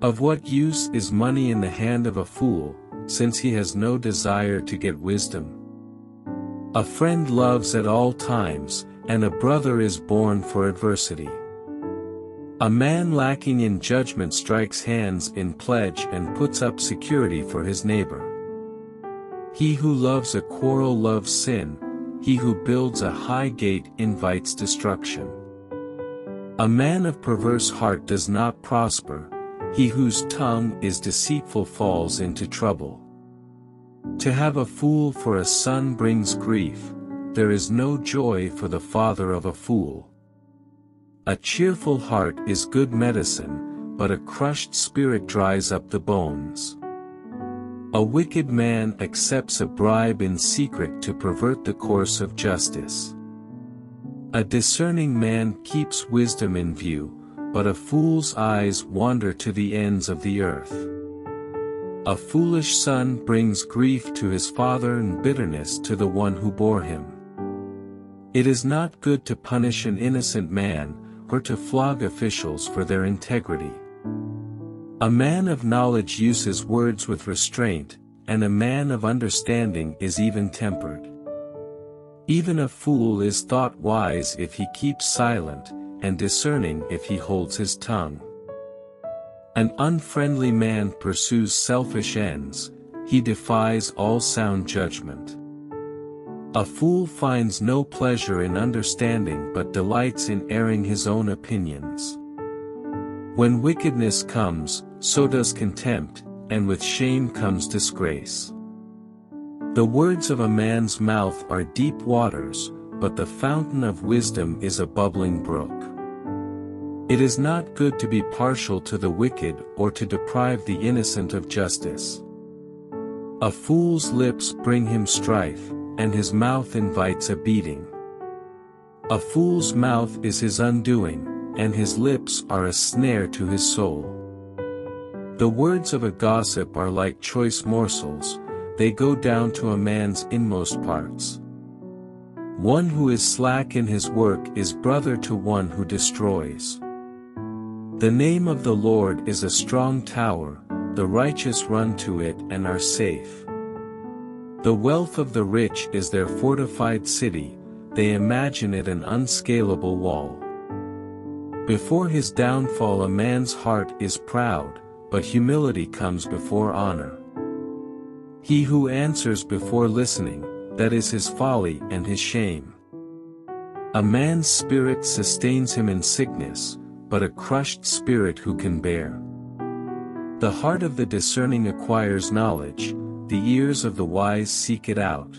Of what use is money in the hand of a fool, since he has no desire to get wisdom? A friend loves at all times, and a brother is born for adversity. A man lacking in judgment strikes hands in pledge and puts up security for his neighbor. He who loves a quarrel loves sin, he who builds a high gate invites destruction. A man of perverse heart does not prosper, he whose tongue is deceitful falls into trouble. To have a fool for a son brings grief, there is no joy for the father of a fool. A cheerful heart is good medicine, but a crushed spirit dries up the bones. A wicked man accepts a bribe in secret to pervert the course of justice. A discerning man keeps wisdom in view, but a fool's eyes wander to the ends of the earth. A foolish son brings grief to his father and bitterness to the one who bore him. It is not good to punish an innocent man, or to flog officials for their integrity. A man of knowledge uses words with restraint, and a man of understanding is even-tempered. Even a fool is thought wise if he keeps silent, and discerning if he holds his tongue. An unfriendly man pursues selfish ends, he defies all sound judgment. A fool finds no pleasure in understanding but delights in airing his own opinions. When wickedness comes, so does contempt, and with shame comes disgrace. The words of a man's mouth are deep waters, but the fountain of wisdom is a bubbling brook. It is not good to be partial to the wicked or to deprive the innocent of justice. A fool's lips bring him strife, and his mouth invites a beating. A fool's mouth is his undoing, and his lips are a snare to his soul. The words of a gossip are like choice morsels, they go down to a man's inmost parts. One who is slack in his work is brother to one who destroys. The name of the Lord is a strong tower, the righteous run to it and are safe. The wealth of the rich is their fortified city, they imagine it an unscalable wall. Before his downfall a man's heart is proud, but humility comes before honor. He who answers before listening, that is his folly and his shame. A man's spirit sustains him in sickness, but a crushed spirit who can bear. The heart of the discerning acquires knowledge, the ears of the wise seek it out.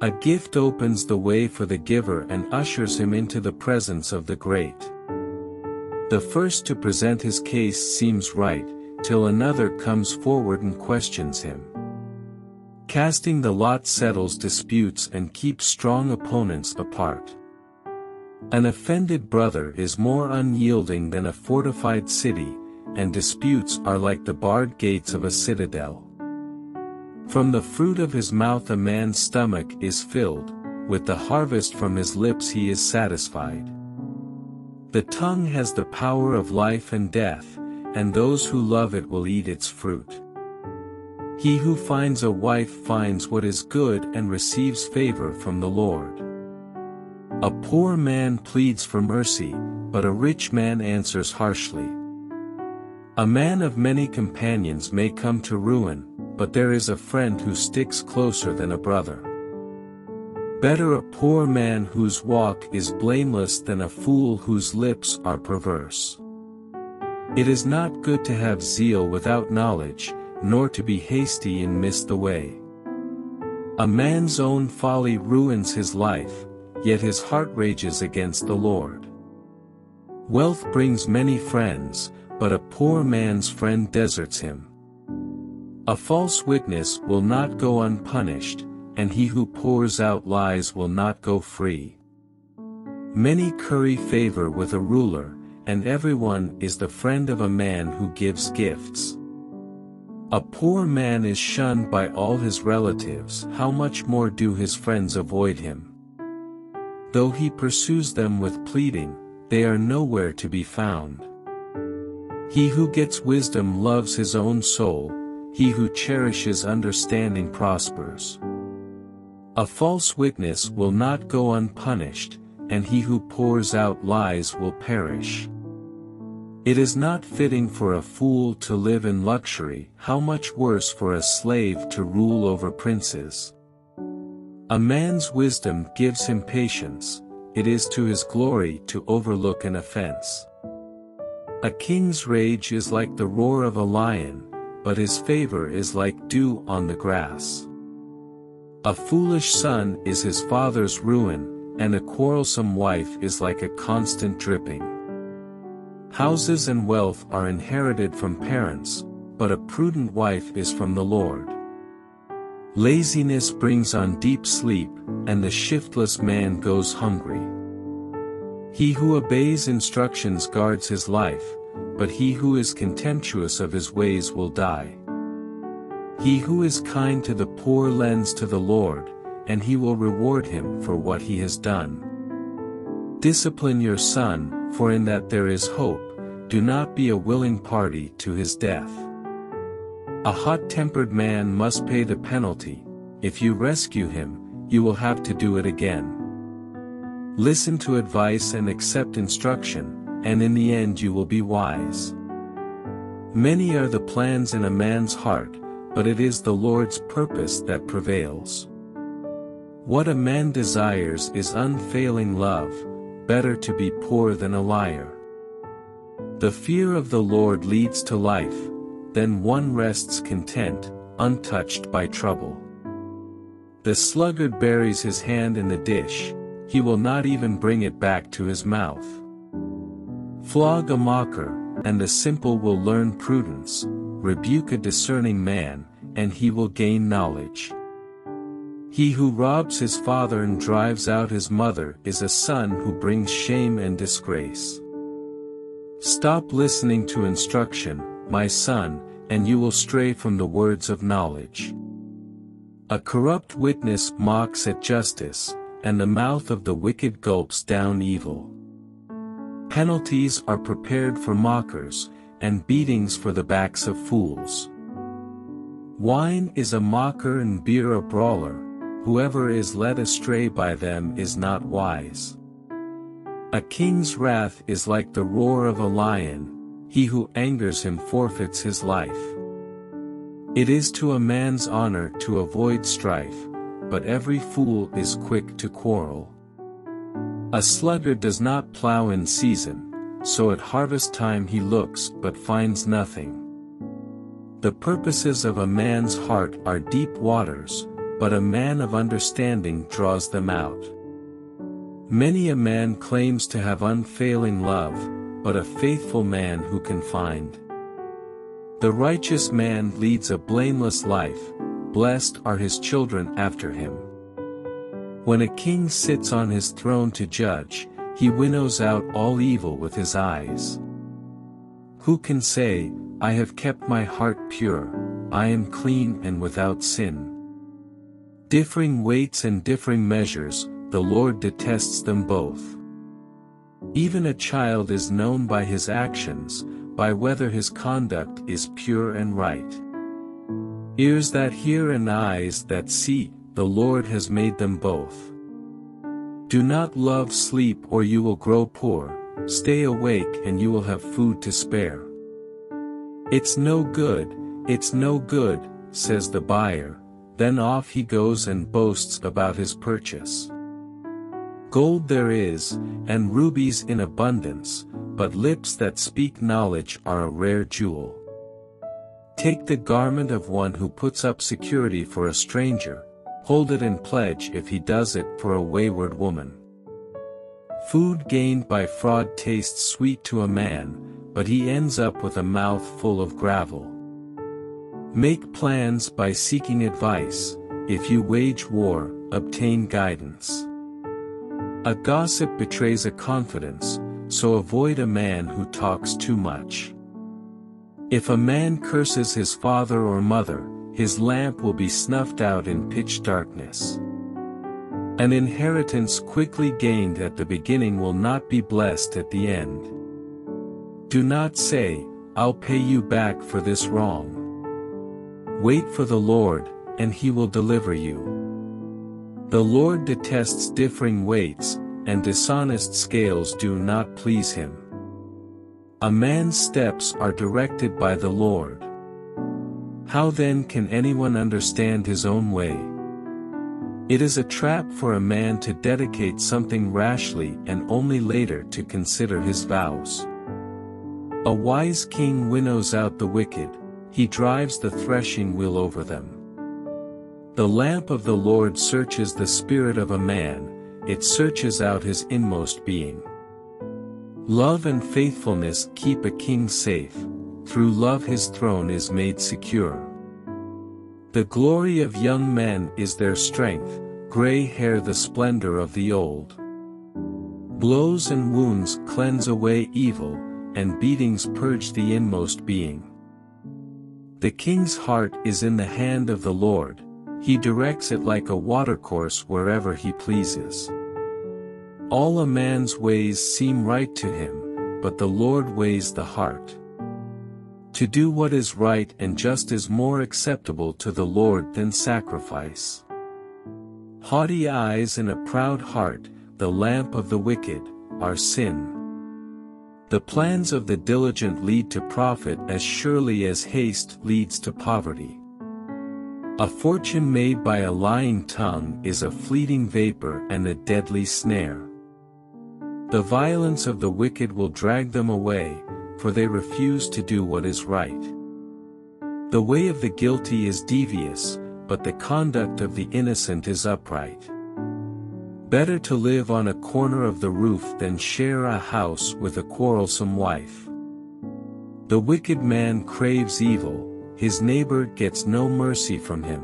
A gift opens the way for the giver and ushers him into the presence of the great. The first to present his case seems right, till another comes forward and questions him. Casting the lot settles disputes and keeps strong opponents apart. An offended brother is more unyielding than a fortified city, and disputes are like the barred gates of a citadel. From the fruit of his mouth a man's stomach is filled, with the harvest from his lips he is satisfied. The tongue has the power of life and death, and those who love it will eat its fruit. He who finds a wife finds what is good and receives favor from the Lord. A poor man pleads for mercy, but a rich man answers harshly. A man of many companions may come to ruin, but there is a friend who sticks closer than a brother. Better a poor man whose walk is blameless than a fool whose lips are perverse. It is not good to have zeal without knowledge, nor to be hasty and miss the way. A man's own folly ruins his life, yet his heart rages against the Lord. Wealth brings many friends, but a poor man's friend deserts him. A false witness will not go unpunished, and he who pours out lies will not go free. Many curry favor with a ruler, and everyone is the friend of a man who gives gifts. A poor man is shunned by all his relatives, how much more do his friends avoid him? Though he pursues them with pleading, they are nowhere to be found. He who gets wisdom loves his own soul, he who cherishes understanding prospers. A false witness will not go unpunished, and he who pours out lies will perish. It is not fitting for a fool to live in luxury, how much worse for a slave to rule over princes. A man's wisdom gives him patience, it is to his glory to overlook an offense. A king's rage is like the roar of a lion, but his favor is like dew on the grass. A foolish son is his father's ruin, and a quarrelsome wife is like a constant dripping. Houses and wealth are inherited from parents, but a prudent wife is from the Lord. Laziness brings on deep sleep, and the shiftless man goes hungry. He who obeys instructions guards his life, but he who is contemptuous of his ways will die. He who is kind to the poor lends to the Lord, and he will reward him for what he has done. Discipline your son, for in that there is hope, do not be a willing party to his death. A hot-tempered man must pay the penalty, if you rescue him, you will have to do it again. Listen to advice and accept instruction, and in the end you will be wise. Many are the plans in a man's heart, but it is the Lord's purpose that prevails. What a man desires is unfailing love, better to be poor than a liar. The fear of the Lord leads to life, then one rests content, untouched by trouble. The sluggard buries his hand in the dish, he will not even bring it back to his mouth. Flog a mocker, and the simple will learn prudence, rebuke a discerning man, and he will gain knowledge. He who robs his father and drives out his mother is a son who brings shame and disgrace. Stop listening to instruction, my son, and you will stray from the words of knowledge. A corrupt witness mocks at justice, and the mouth of the wicked gulps down evil. Penalties are prepared for mockers, and beatings for the backs of fools. Wine is a mocker and beer a brawler, whoever is led astray by them is not wise. A king's wrath is like the roar of a lion, he who angers him forfeits his life. It is to a man's honor to avoid strife, but every fool is quick to quarrel. A sluggard does not plow in season, so at harvest time he looks but finds nothing. The purposes of a man's heart are deep waters, but a man of understanding draws them out. Many a man claims to have unfailing love, but a faithful man who can find. The righteous man leads a blameless life, blessed are his children after him. When a king sits on his throne to judge, he winnows out all evil with his eyes. Who can say, I have kept my heart pure, I am clean and without sin? Differing weights and differing measures, the Lord detests them both. Even a child is known by his actions, by whether his conduct is pure and right. Ears that hear and eyes that see, the Lord has made them both. Do not love sleep or you will grow poor, stay awake and you will have food to spare. It's no good, it's no good, says the buyer, then off he goes and boasts about his purchase. Gold there is, and rubies in abundance, but lips that speak knowledge are a rare jewel. Take the garment of one who puts up security for a stranger, hold it in pledge if he does it for a wayward woman. Food gained by fraud tastes sweet to a man, but he ends up with a mouth full of gravel. Make plans by seeking advice, if you wage war, obtain guidance. A gossip betrays a confidence, so avoid a man who talks too much. If a man curses his father or mother, his lamp will be snuffed out in pitch darkness. An inheritance quickly gained at the beginning will not be blessed at the end. Do not say, I'll pay you back for this wrong. Wait for the Lord, and he will deliver you. The Lord detests differing weights, and dishonest scales do not please him. A man's steps are directed by the Lord. How then can anyone understand his own way? It is a trap for a man to dedicate something rashly and only later to consider his vows. A wise king winnows out the wicked, he drives the threshing wheel over them. The lamp of the Lord searches the spirit of a man, it searches out his inmost being. Love and faithfulness keep a king safe, through love his throne is made secure. The glory of young men is their strength, gray hair the splendor of the old. Blows and wounds cleanse away evil, and beatings purge the inmost being. The king's heart is in the hand of the Lord, he directs it like a watercourse wherever he pleases. All a man's ways seem right to him, but the Lord weighs the heart. To do what is right and just is more acceptable to the Lord than sacrifice. Haughty eyes and a proud heart, the lamp of the wicked, are sin. The plans of the diligent lead to profit as surely as haste leads to poverty. A fortune made by a lying tongue is a fleeting vapor and a deadly snare. The violence of the wicked will drag them away, for they refuse to do what is right. The way of the guilty is devious, but the conduct of the innocent is upright. Better to live on a corner of the roof than share a house with a quarrelsome wife. The wicked man craves evil, his neighbor gets no mercy from him.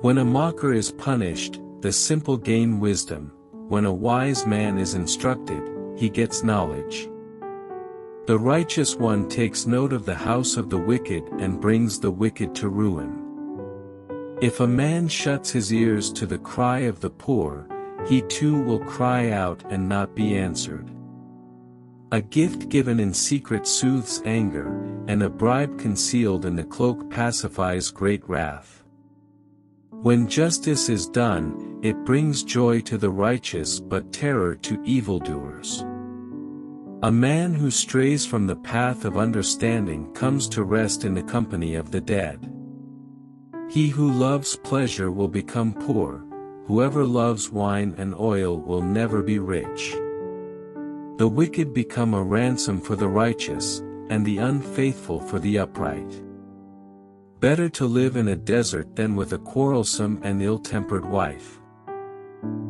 When a mocker is punished, the simple gain wisdom, when a wise man is instructed, he gets knowledge. The righteous one takes note of the house of the wicked and brings the wicked to ruin. If a man shuts his ears to the cry of the poor, he too will cry out and not be answered. A gift given in secret soothes anger, and a bribe concealed in the cloak pacifies great wrath. When justice is done, it brings joy to the righteous but terror to evildoers. A man who strays from the path of understanding comes to rest in the company of the dead. He who loves pleasure will become poor, whoever loves wine and oil will never be rich. The wicked become a ransom for the righteous, and the unfaithful for the upright. Better to live in a desert than with a quarrelsome and ill-tempered wife.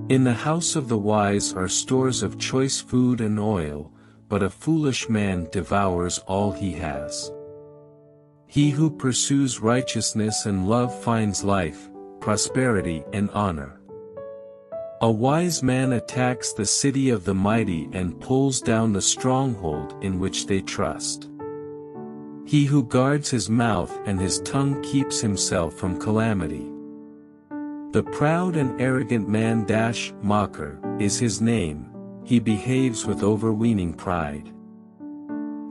In the house of the wise are stores of choice food and oil, but a foolish man devours all he has. He who pursues righteousness and love finds life, prosperity and honor. A wise man attacks the city of the mighty and pulls down the stronghold in which they trust. He who guards his mouth and his tongue keeps himself from calamity. The proud and arrogant man dash mocker is his name, he behaves with overweening pride.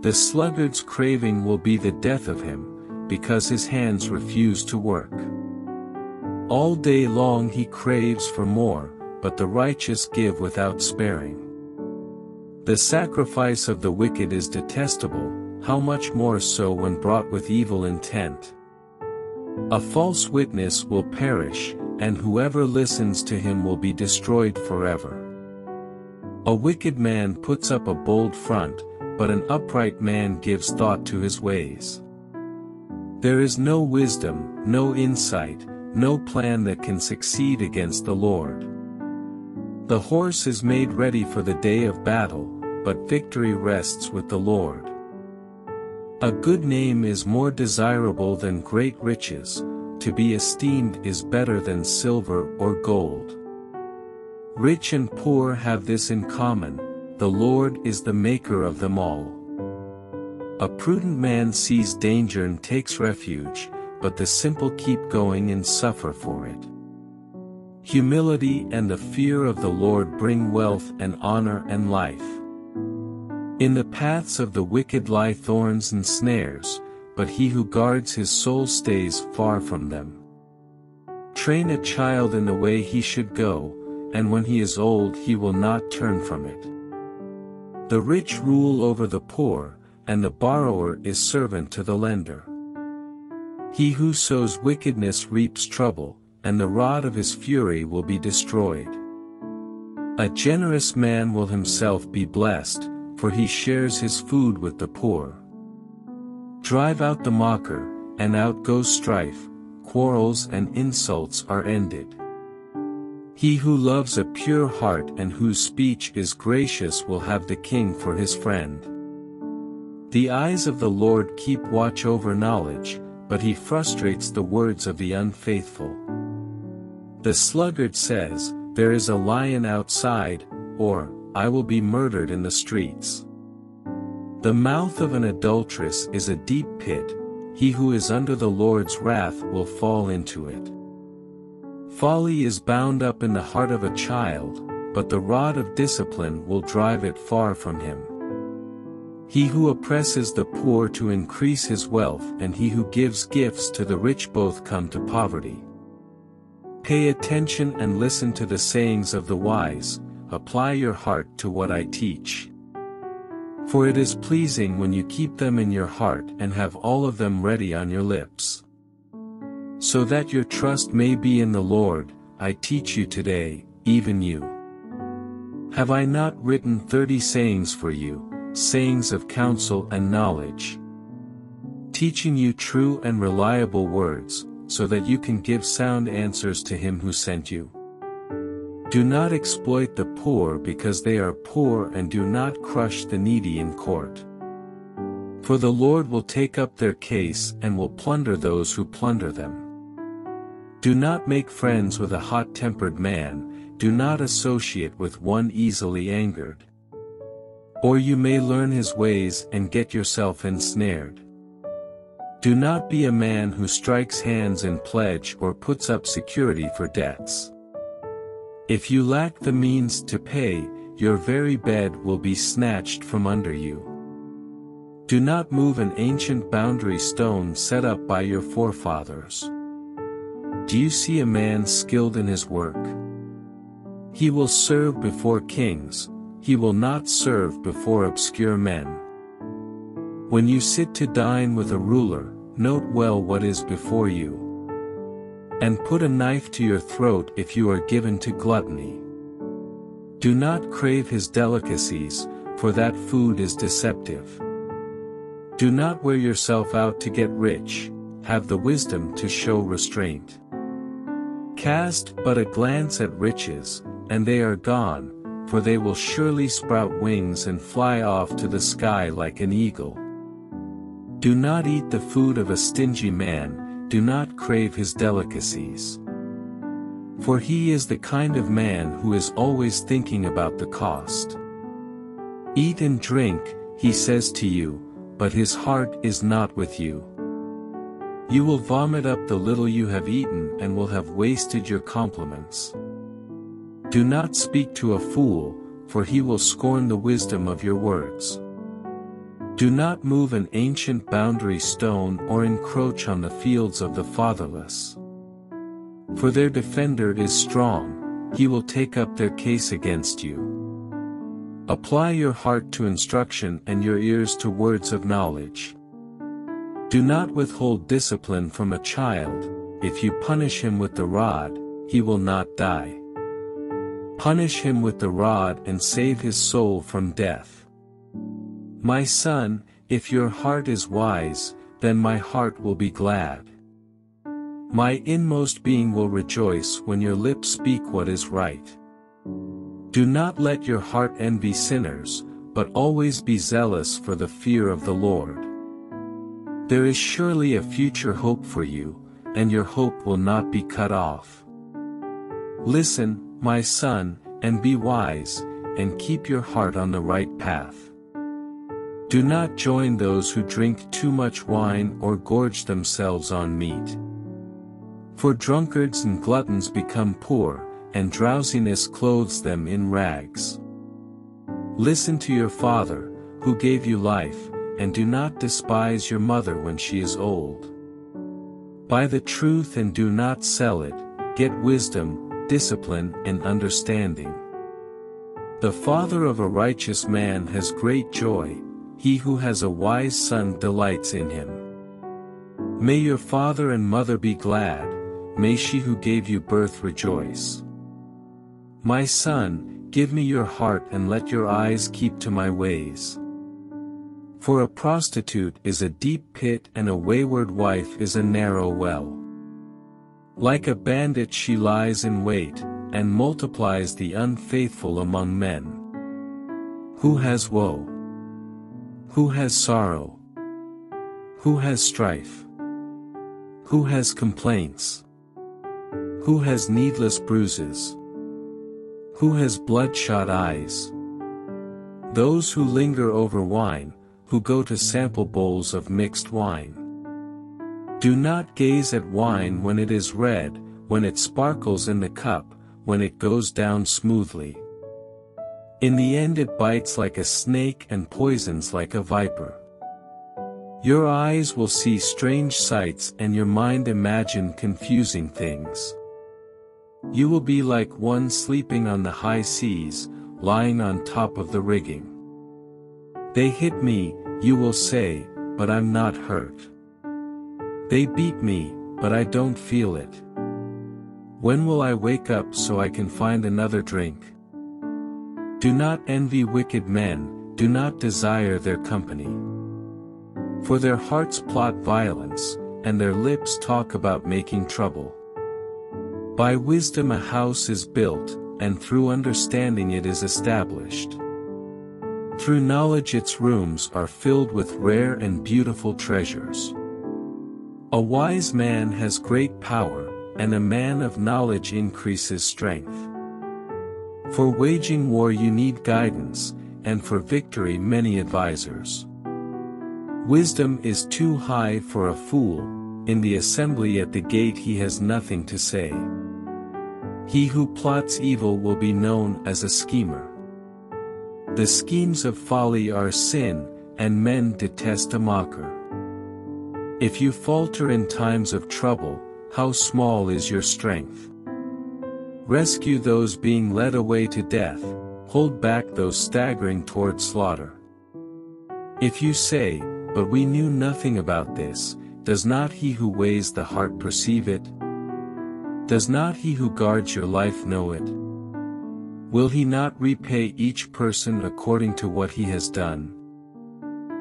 The sluggard's craving will be the death of him, because his hands refuse to work. All day long he craves for more, but the righteous give without sparing. The sacrifice of the wicked is detestable, how much more so when brought with evil intent. A false witness will perish, and whoever listens to him will be destroyed forever. A wicked man puts up a bold front, but an upright man gives thought to his ways. There is no wisdom, no insight, no plan that can succeed against the Lord. The horse is made ready for the day of battle, but victory rests with the Lord. A good name is more desirable than great riches, to be esteemed is better than silver or gold. Rich and poor have this in common, the Lord is the maker of them all. A prudent man sees danger and takes refuge, but the simple keep going and suffer for it. Humility and the fear of the Lord bring wealth and honor and life. In the paths of the wicked lie thorns and snares, but he who guards his soul stays far from them. Train a child in the way he should go, and when he is old he will not turn from it. The rich rule over the poor, and the borrower is servant to the lender. He who sows wickedness reaps trouble, and the rod of his fury will be destroyed. A generous man will himself be blessed, for he shares his food with the poor. Drive out the mocker, and out goes strife, quarrels and insults are ended. He who loves a pure heart and whose speech is gracious will have the king for his friend. The eyes of the Lord keep watch over knowledge, but he frustrates the words of the unfaithful. The sluggard says, There is a lion outside, or, I will be murdered in the streets. The mouth of an adulteress is a deep pit, he who is under the Lord's wrath will fall into it. Folly is bound up in the heart of a child, but the rod of discipline will drive it far from him. He who oppresses the poor to increase his wealth and he who gives gifts to the rich both come to poverty. Pay attention and listen to the sayings of the wise, apply your heart to what I teach. For it is pleasing when you keep them in your heart and have all of them ready on your lips. So that your trust may be in the Lord, I teach you today, even you. Have I not written thirty sayings for you, sayings of counsel and knowledge? Teaching you true and reliable words, so that you can give sound answers to him who sent you. Do not exploit the poor because they are poor and do not crush the needy in court. For the Lord will take up their case and will plunder those who plunder them. Do not make friends with a hot-tempered man, do not associate with one easily angered. Or you may learn his ways and get yourself ensnared. Do not be a man who strikes hands in pledge or puts up security for debts. If you lack the means to pay, your very bed will be snatched from under you. Do not move an ancient boundary stone set up by your forefathers. Do you see a man skilled in his work? He will serve before kings, he will not serve before obscure men. When you sit to dine with a ruler, note well what is before you. And put a knife to your throat if you are given to gluttony. Do not crave his delicacies, for that food is deceptive. Do not wear yourself out to get rich, have the wisdom to show restraint. Cast but a glance at riches, and they are gone, for they will surely sprout wings and fly off to the sky like an eagle. Do not eat the food of a stingy man, do not crave his delicacies. For he is the kind of man who is always thinking about the cost. Eat and drink, he says to you, but his heart is not with you. You will vomit up the little you have eaten and will have wasted your compliments. Do not speak to a fool, for he will scorn the wisdom of your words. Do not move an ancient boundary stone or encroach on the fields of the fatherless. For their defender is strong, he will take up their case against you. Apply your heart to instruction and your ears to words of knowledge. Do not withhold discipline from a child, if you punish him with the rod, he will not die. Punish him with the rod and save his soul from death. My son, if your heart is wise, then my heart will be glad. My inmost being will rejoice when your lips speak what is right. Do not let your heart envy sinners, but always be zealous for the fear of the Lord. There is surely a future hope for you, and your hope will not be cut off. Listen, my son, and be wise, and keep your heart on the right path. Do not join those who drink too much wine or gorge themselves on meat. For drunkards and gluttons become poor, and drowsiness clothes them in rags. Listen to your father, who gave you life, and do not despise your mother when she is old. Buy the truth and do not sell it, get wisdom, discipline and understanding. The father of a righteous man has great joy, he who has a wise son delights in him. May your father and mother be glad, may she who gave you birth rejoice. My son, give me your heart and let your eyes keep to my ways. For a prostitute is a deep pit and a wayward wife is a narrow well. Like a bandit she lies in wait, and multiplies the unfaithful among men. Who has woe? Who has sorrow? Who has strife? Who has complaints? Who has needless bruises? Who has bloodshot eyes? Those who linger over wine, who go to sample bowls of mixed wine. Do not gaze at wine when it is red, when it sparkles in the cup, when it goes down smoothly. In the end it bites like a snake and poisons like a viper. Your eyes will see strange sights and your mind imagine confusing things. You will be like one sleeping on the high seas, lying on top of the rigging. They hit me, you will say, but I'm not hurt. They beat me, but I don't feel it. When will I wake up so I can find another drink? Do not envy wicked men, do not desire their company. For their hearts plot violence, and their lips talk about making trouble. By wisdom a house is built, and through understanding it is established. Through knowledge its rooms are filled with rare and beautiful treasures. A wise man has great power, and a man of knowledge increases strength. For waging war you need guidance, and for victory many advisers. Wisdom is too high for a fool, in the assembly at the gate he has nothing to say. He who plots evil will be known as a schemer. The schemes of folly are sin, and men detest a mocker. If you falter in times of trouble, how small is your strength? Rescue those being led away to death, hold back those staggering toward slaughter. If you say, but we knew nothing about this, does not he who weighs the heart perceive it? Does not he who guards your life know it? Will he not repay each person according to what he has done?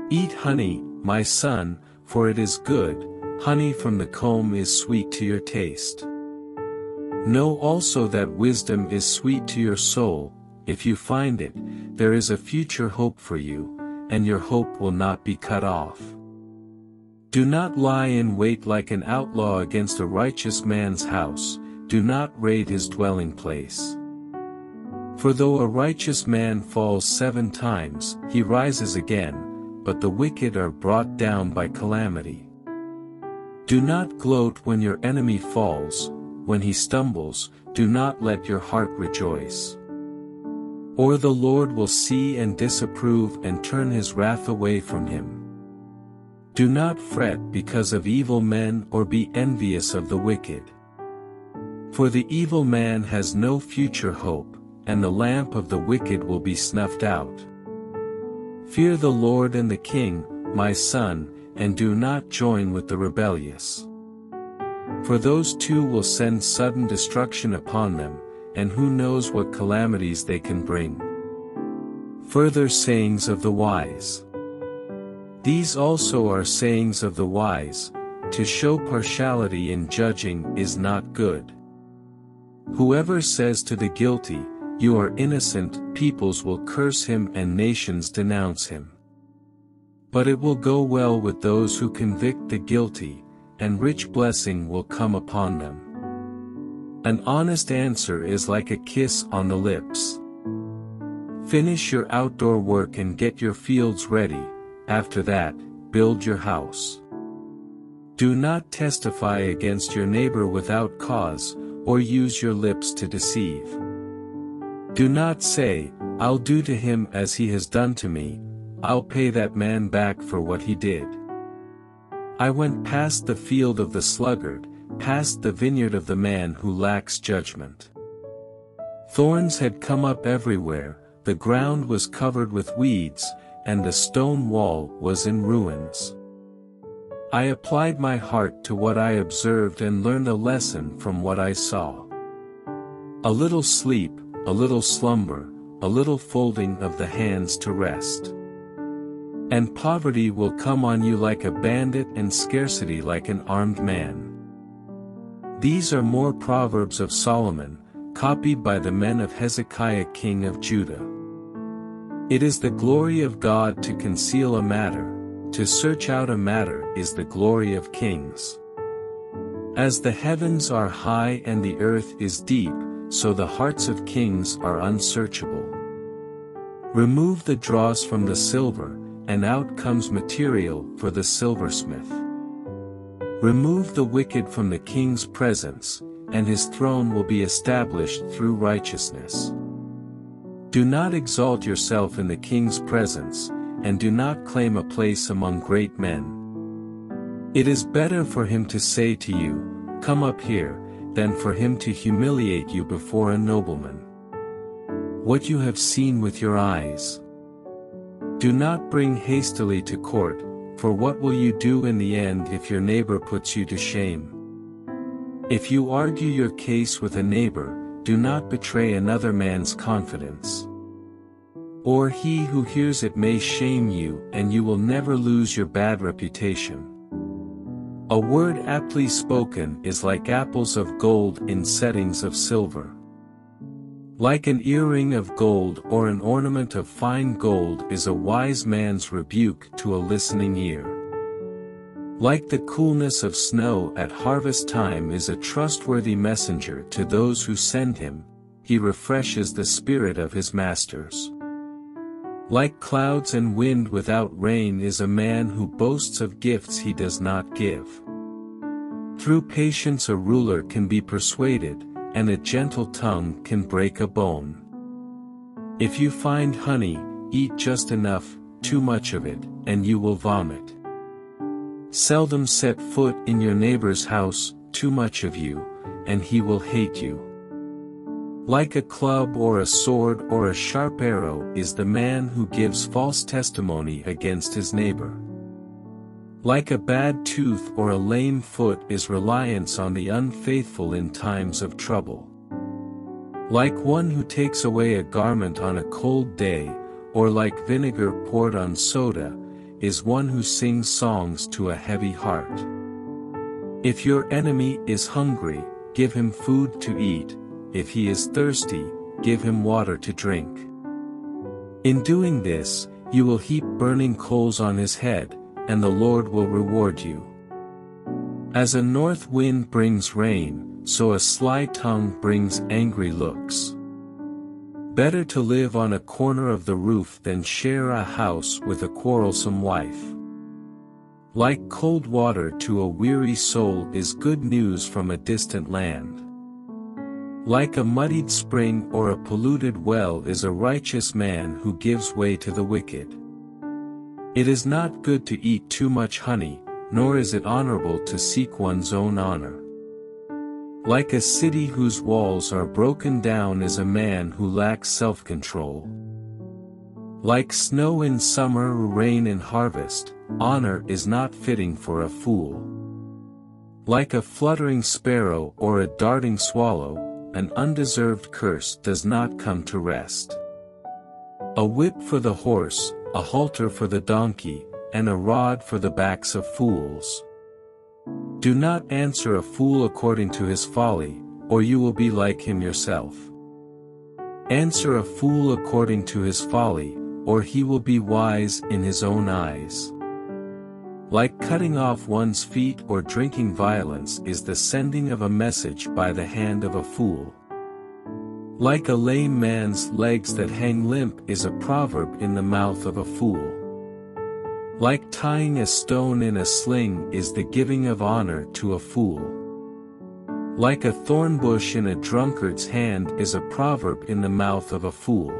Eat honey, my son, for it is good, honey from the comb is sweet to your taste. Know also that wisdom is sweet to your soul, if you find it, there is a future hope for you, and your hope will not be cut off. Do not lie in wait like an outlaw against a righteous man's house, do not raid his dwelling place. For though a righteous man falls seven times, he rises again, but the wicked are brought down by calamity. Do not gloat when your enemy falls, when he stumbles, do not let your heart rejoice. Or the Lord will see and disapprove and turn his wrath away from him. Do not fret because of evil men or be envious of the wicked. For the evil man has no future hope, and the lamp of the wicked will be snuffed out. Fear the Lord and the King, my son, and do not join with the rebellious. For those two will send sudden destruction upon them, and who knows what calamities they can bring. Further sayings of the wise. These also are sayings of the wise, to show partiality in judging is not good. Whoever says to the guilty, You are innocent, peoples will curse him and nations denounce him. But it will go well with those who convict the guilty, and rich blessing will come upon them. An honest answer is like a kiss on the lips. Finish your outdoor work and get your fields ready, after that, build your house. Do not testify against your neighbor without cause, or use your lips to deceive. Do not say, I'll do to him as he has done to me, I'll pay that man back for what he did. I went past the field of the sluggard, past the vineyard of the man who lacks judgment. Thorns had come up everywhere, the ground was covered with weeds, and the stone wall was in ruins. I applied my heart to what I observed and learned a lesson from what I saw. A little sleep, a little slumber, a little folding of the hands to rest. And poverty will come on you like a bandit and scarcity like an armed man. These are more proverbs of Solomon, copied by the men of Hezekiah king of Judah. It is the glory of God to conceal a matter, to search out a matter is the glory of kings. As the heavens are high and the earth is deep, so the hearts of kings are unsearchable. Remove the dross from the silver, and out comes material for the silversmith. Remove the wicked from the king's presence, and his throne will be established through righteousness. Do not exalt yourself in the king's presence, and do not claim a place among great men. It is better for him to say to you, Come up here, than for him to humiliate you before a nobleman. What you have seen with your eyes. Do not bring hastily to court, for what will you do in the end if your neighbor puts you to shame? If you argue your case with a neighbor, do not betray another man's confidence. Or he who hears it may shame you and you will never lose your bad reputation. A word aptly spoken is like apples of gold in settings of silver. Like an earring of gold or an ornament of fine gold is a wise man's rebuke to a listening ear. Like the coolness of snow at harvest time is a trustworthy messenger to those who send him, he refreshes the spirit of his masters. Like clouds and wind without rain is a man who boasts of gifts he does not give. Through patience a ruler can be persuaded, and a gentle tongue can break a bone. If you find honey, eat just enough, too much of it, and you will vomit. Seldom set foot in your neighbor's house, too much of you, and he will hate you. Like a club or a sword or a sharp arrow is the man who gives false testimony against his neighbor. Like a bad tooth or a lame foot is reliance on the unfaithful in times of trouble. Like one who takes away a garment on a cold day, or like vinegar poured on soda, is one who sings songs to a heavy heart. If your enemy is hungry, give him food to eat, if he is thirsty, give him water to drink. In doing this, you will heap burning coals on his head, and the Lord will reward you. As a north wind brings rain, so a sly tongue brings angry looks. Better to live on a corner of the roof than share a house with a quarrelsome wife. Like cold water to a weary soul is good news from a distant land. Like a muddied spring or a polluted well is a righteous man who gives way to the wicked. It is not good to eat too much honey, nor is it honorable to seek one's own honor. Like a city whose walls are broken down is a man who lacks self-control. Like snow in summer or rain in harvest, honor is not fitting for a fool. Like a fluttering sparrow or a darting swallow, an undeserved curse does not come to rest. A whip for the horse, a halter for the donkey, and a rod for the backs of fools. Do not answer a fool according to his folly, or you will be like him yourself. Answer a fool according to his folly, or he will be wise in his own eyes. Like cutting off one's feet or drinking violence is the sending of a message by the hand of a fool. Like a lame man's legs that hang limp is a proverb in the mouth of a fool. Like tying a stone in a sling is the giving of honor to a fool. Like a thorn bush in a drunkard's hand is a proverb in the mouth of a fool.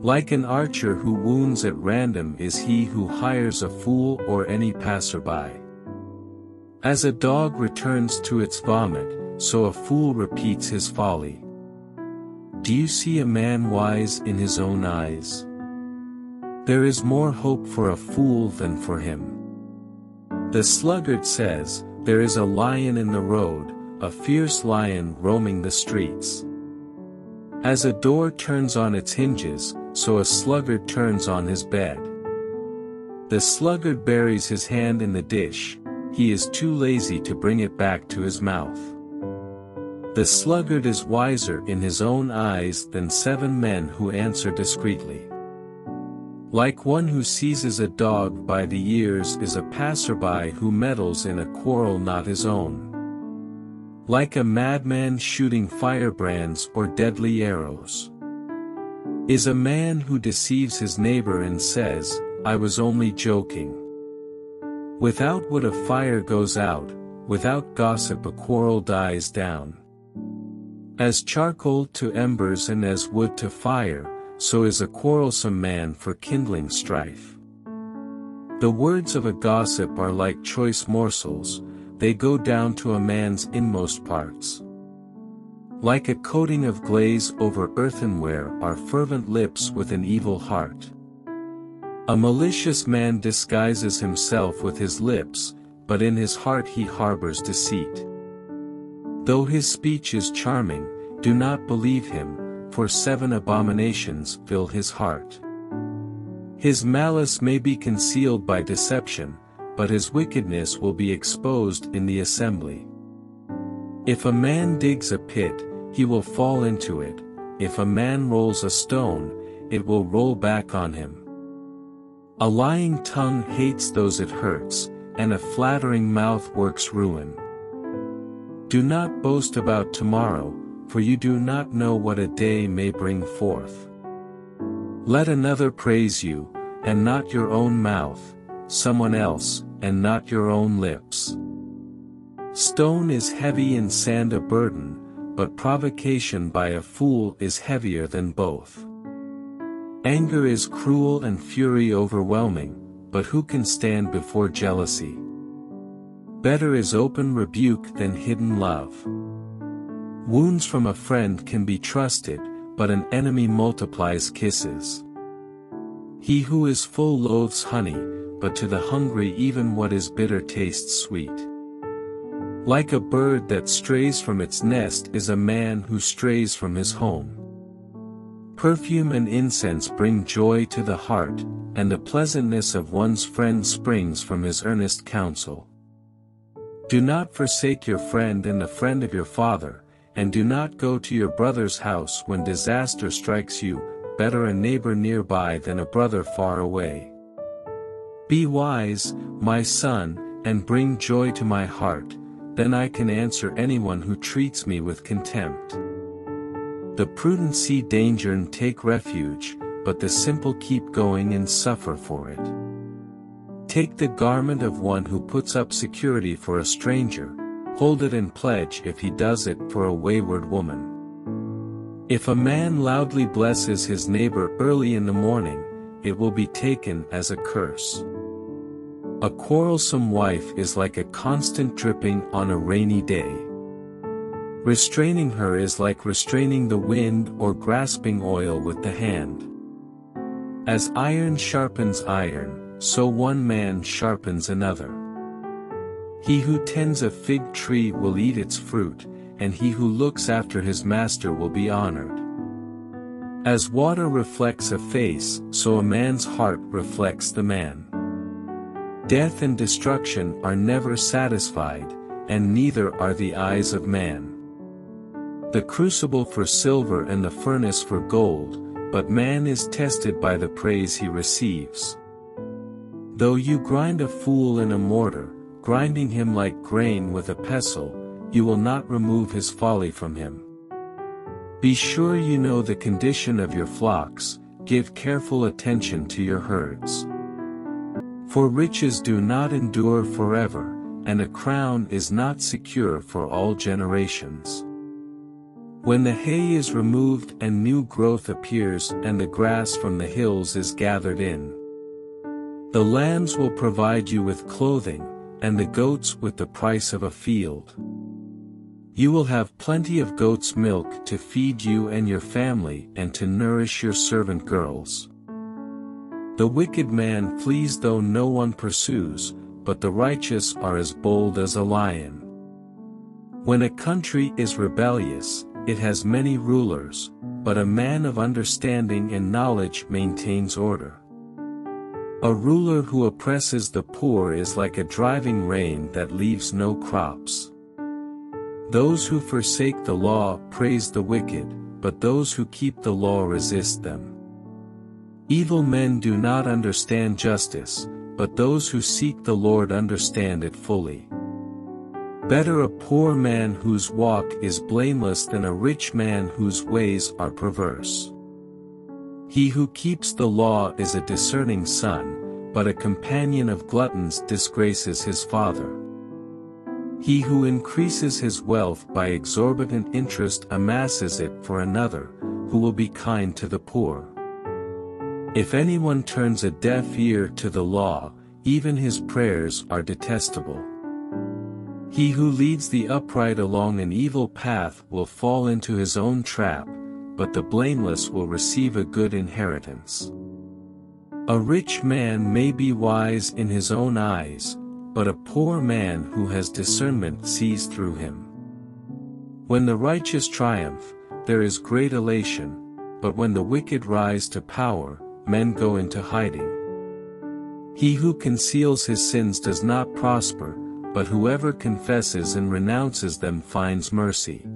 Like an archer who wounds at random is he who hires a fool or any passerby. As a dog returns to its vomit, so a fool repeats his folly. Do you see a man wise in his own eyes? There is more hope for a fool than for him. The sluggard says, There is a lion in the road, a fierce lion roaming the streets. As a door turns on its hinges, so a sluggard turns on his bed. The sluggard buries his hand in the dish, he is too lazy to bring it back to his mouth. The sluggard is wiser in his own eyes than seven men who answer discreetly. Like one who seizes a dog by the ears is a passerby who meddles in a quarrel not his own. Like a madman shooting firebrands or deadly arrows. Is a man who deceives his neighbor and says, I was only joking. Without wood a fire goes out, without gossip a quarrel dies down. As charcoal to embers and as wood to fire, so is a quarrelsome man for kindling strife. The words of a gossip are like choice morsels, they go down to a man's inmost parts. Like a coating of glaze over earthenware are fervent lips with an evil heart. A malicious man disguises himself with his lips, but in his heart he harbors deceit. Though his speech is charming, do not believe him, for seven abominations fill his heart. His malice may be concealed by deception, but his wickedness will be exposed in the assembly. If a man digs a pit, he will fall into it, if a man rolls a stone, it will roll back on him. A lying tongue hates those it hurts, and a flattering mouth works ruin. Do not boast about tomorrow, for you do not know what a day may bring forth. Let another praise you, and not your own mouth, someone else, and not your own lips. Stone is heavy and sand a burden, but provocation by a fool is heavier than both. Anger is cruel and fury overwhelming, but who can stand before jealousy? Better is open rebuke than hidden love. Wounds from a friend can be trusted, but an enemy multiplies kisses. He who is full loathes honey, but to the hungry even what is bitter tastes sweet. Like a bird that strays from its nest is a man who strays from his home. Perfume and incense bring joy to the heart, and the pleasantness of one's friend springs from his earnest counsel. Do not forsake your friend and the friend of your father, and do not go to your brother's house when disaster strikes you, better a neighbor nearby than a brother far away. Be wise, my son, and bring joy to my heart, then I can answer anyone who treats me with contempt. The prudent see danger and take refuge, but the simple keep going and suffer for it. Take the garment of one who puts up security for a stranger, hold it in pledge if he does it for a wayward woman. If a man loudly blesses his neighbor early in the morning, it will be taken as a curse. A quarrelsome wife is like a constant dripping on a rainy day. Restraining her is like restraining the wind or grasping oil with the hand. As iron sharpens iron, so one man sharpens another. He who tends a fig tree will eat its fruit, and he who looks after his master will be honored. As water reflects a face, so a man's heart reflects the man. Death and destruction are never satisfied, and neither are the eyes of man. The crucible for silver and the furnace for gold, but man is tested by the praise he receives. Though you grind a fool in a mortar, grinding him like grain with a pestle, you will not remove his folly from him. Be sure you know the condition of your flocks, give careful attention to your herds. For riches do not endure forever, and a crown is not secure for all generations. When the hay is removed and new growth appears and the grass from the hills is gathered in. The lambs will provide you with clothing, and the goats with the price of a field. You will have plenty of goat's milk to feed you and your family and to nourish your servant girls. The wicked man flees though no one pursues, but the righteous are as bold as a lion. When a country is rebellious, it has many rulers, but a man of understanding and knowledge maintains order. A ruler who oppresses the poor is like a driving rain that leaves no crops. Those who forsake the law praise the wicked, but those who keep the law resist them. Evil men do not understand justice, but those who seek the Lord understand it fully. Better a poor man whose walk is blameless than a rich man whose ways are perverse. He who keeps the law is a discerning son, but a companion of gluttons disgraces his father. He who increases his wealth by exorbitant interest amasses it for another, who will be kind to the poor. If anyone turns a deaf ear to the law, even his prayers are detestable. He who leads the upright along an evil path will fall into his own trap, but the blameless will receive a good inheritance. A rich man may be wise in his own eyes, but a poor man who has discernment sees through him. When the righteous triumph, there is great elation, but when the wicked rise to power, men go into hiding. He who conceals his sins does not prosper, but whoever confesses and renounces them finds mercy.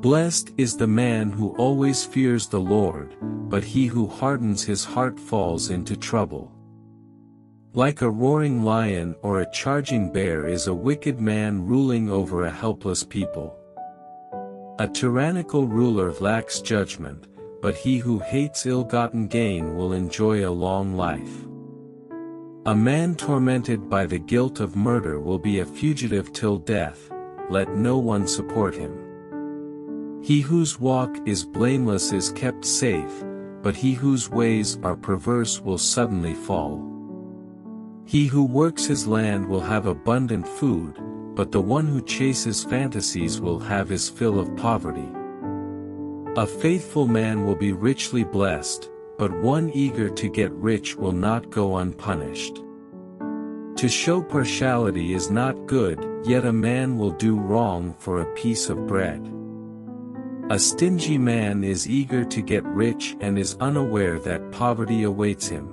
Blessed is the man who always fears the Lord, but he who hardens his heart falls into trouble. Like a roaring lion or a charging bear is a wicked man ruling over a helpless people. A tyrannical ruler lacks judgment, but he who hates ill-gotten gain will enjoy a long life. A man tormented by the guilt of murder will be a fugitive till death, let no one support him. He whose walk is blameless is kept safe, but he whose ways are perverse will suddenly fall. He who works his land will have abundant food, but the one who chases fantasies will have his fill of poverty. A faithful man will be richly blessed, but one eager to get rich will not go unpunished. To show partiality is not good, yet a man will do wrong for a piece of bread. A stingy man is eager to get rich and is unaware that poverty awaits him.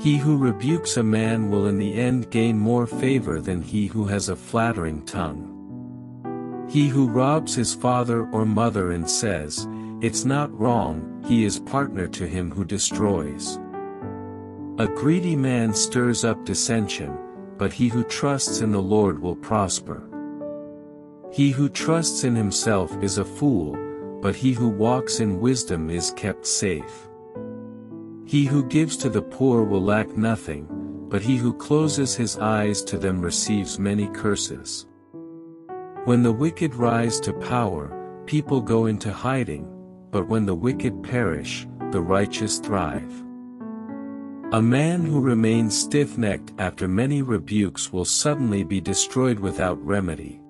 He who rebukes a man will in the end gain more favor than he who has a flattering tongue. He who robs his father or mother and says, It's not wrong, he is partner to him who destroys. A greedy man stirs up dissension, but he who trusts in the Lord will prosper. He who trusts in himself is a fool, but he who walks in wisdom is kept safe. He who gives to the poor will lack nothing, but he who closes his eyes to them receives many curses. When the wicked rise to power, people go into hiding, but when the wicked perish, the righteous thrive. A man who remains stiff-necked after many rebukes will suddenly be destroyed without remedy.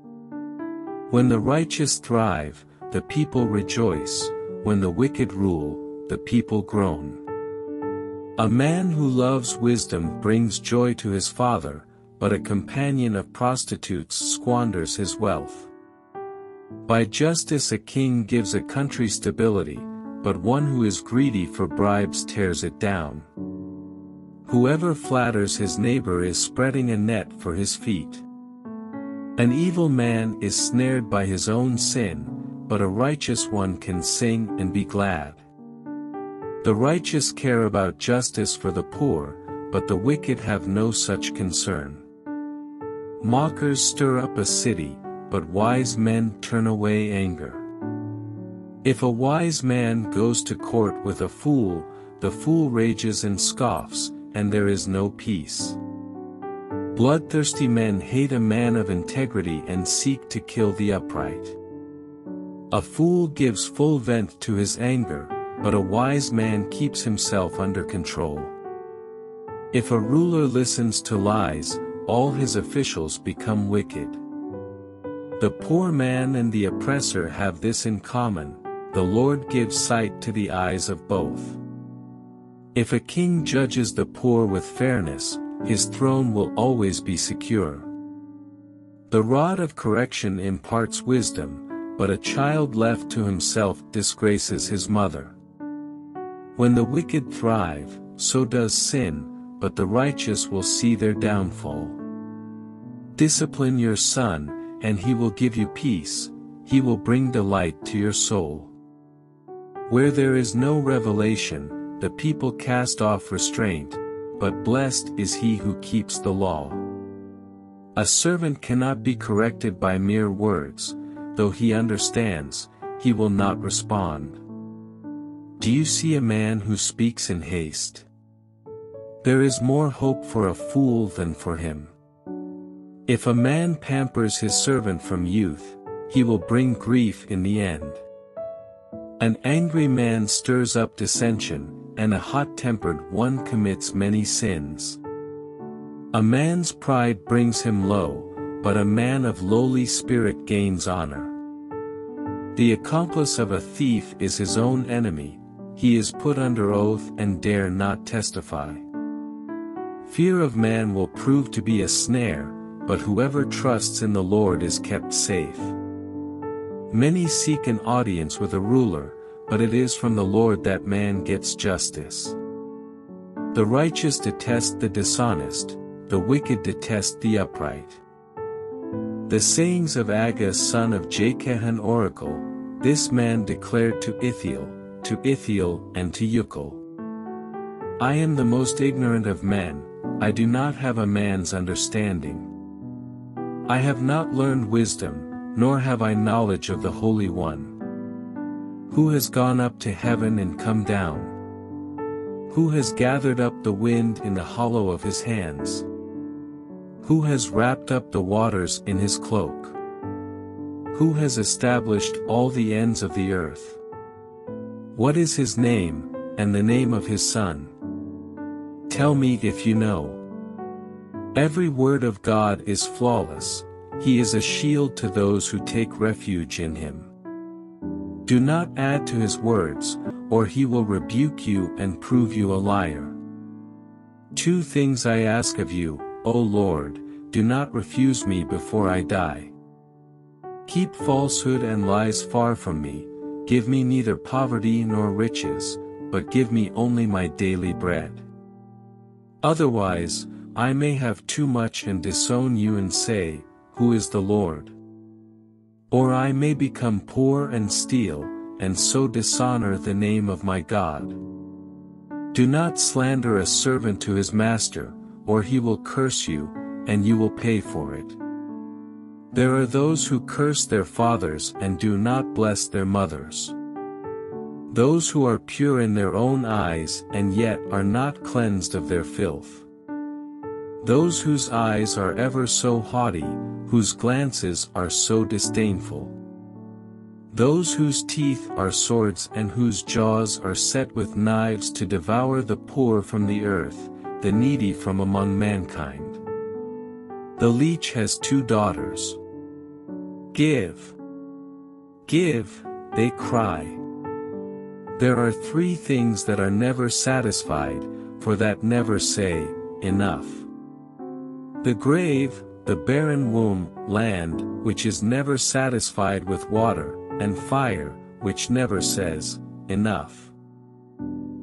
When the righteous thrive, the people rejoice, when the wicked rule, the people groan. A man who loves wisdom brings joy to his father, but a companion of prostitutes squanders his wealth. By justice a king gives a country stability, but one who is greedy for bribes tears it down. Whoever flatters his neighbor is spreading a net for his feet. An evil man is snared by his own sin, but a righteous one can sing and be glad. The righteous care about justice for the poor, but the wicked have no such concern. Mockers stir up a city, but wise men turn away anger. If a wise man goes to court with a fool, the fool rages and scoffs, and there is no peace. Bloodthirsty men hate a man of integrity and seek to kill the upright. A fool gives full vent to his anger, but a wise man keeps himself under control. If a ruler listens to lies, all his officials become wicked. The poor man and the oppressor have this in common, the Lord gives sight to the eyes of both. If a king judges the poor with fairness, his throne will always be secure. The rod of correction imparts wisdom, but a child left to himself disgraces his mother. When the wicked thrive, so does sin, but the righteous will see their downfall. Discipline your son, and he will give you peace, he will bring delight to your soul. Where there is no revelation, the people cast off restraint, but blessed is he who keeps the law. A servant cannot be corrected by mere words, though he understands, he will not respond. Do you see a man who speaks in haste? There is more hope for a fool than for him. If a man pampers his servant from youth, he will bring grief in the end. An angry man stirs up dissension, and a hot-tempered one commits many sins. A man's pride brings him low, but a man of lowly spirit gains honor. The accomplice of a thief is his own enemy, he is put under oath and dare not testify. Fear of man will prove to be a snare, but whoever trusts in the Lord is kept safe. Many seek an audience with a ruler, but it is from the Lord that man gets justice. The righteous detest the dishonest, the wicked detest the upright. The sayings of Agur son of Jakeh an oracle, this man declared to Ithiel, to Ithiel and to Ucal. I am the most ignorant of men, I do not have a man's understanding. I have not learned wisdom, nor have I knowledge of the Holy One. Who has gone up to heaven and come down? Who has gathered up the wind in the hollow of his hands? Who has wrapped up the waters in his cloak? Who has established all the ends of the earth? What is his name, and the name of his son? Tell me if you know. Every word of God is flawless, he is a shield to those who take refuge in him. Do not add to his words, or he will rebuke you and prove you a liar. Two things I ask of you, O Lord, do not refuse me before I die. Keep falsehood and lies far from me, give me neither poverty nor riches, but give me only my daily bread. Otherwise, I may have too much and disown you and say, Who is the Lord? Or I may become poor and steal, and so dishonor the name of my God. Do not slander a servant to his master, or he will curse you, and you will pay for it. There are those who curse their fathers and do not bless their mothers. Those who are pure in their own eyes and yet are not cleansed of their filth. Those whose eyes are ever so haughty, whose glances are so disdainful. Those whose teeth are swords and whose jaws are set with knives to devour the poor from the earth, the needy from among mankind. The leech has two daughters. Give. Give, they cry. There are three things that are never satisfied, four that never say, enough. The grave, the barren womb, land, which is never satisfied with water, and fire, which never says, enough.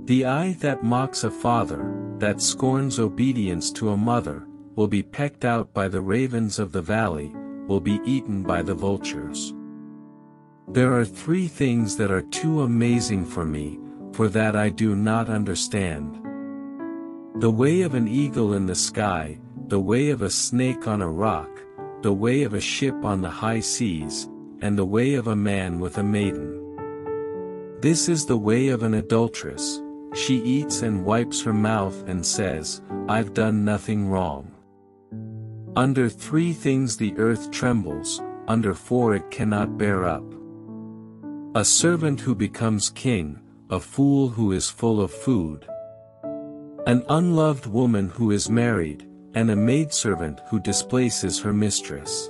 The eye that mocks a father, that scorns obedience to a mother, will be pecked out by the ravens of the valley, will be eaten by the vultures. There are three things that are too amazing for me, four that I do not understand. The way of an eagle in the sky, the way of a snake on a rock, the way of a ship on the high seas, and the way of a man with a maiden. This is the way of an adulteress, she eats and wipes her mouth and says, I've done nothing wrong. Under three things the earth trembles, under four it cannot bear up. A servant who becomes king, a fool who is full of food. An unloved woman who is married, and a maidservant who displaces her mistress.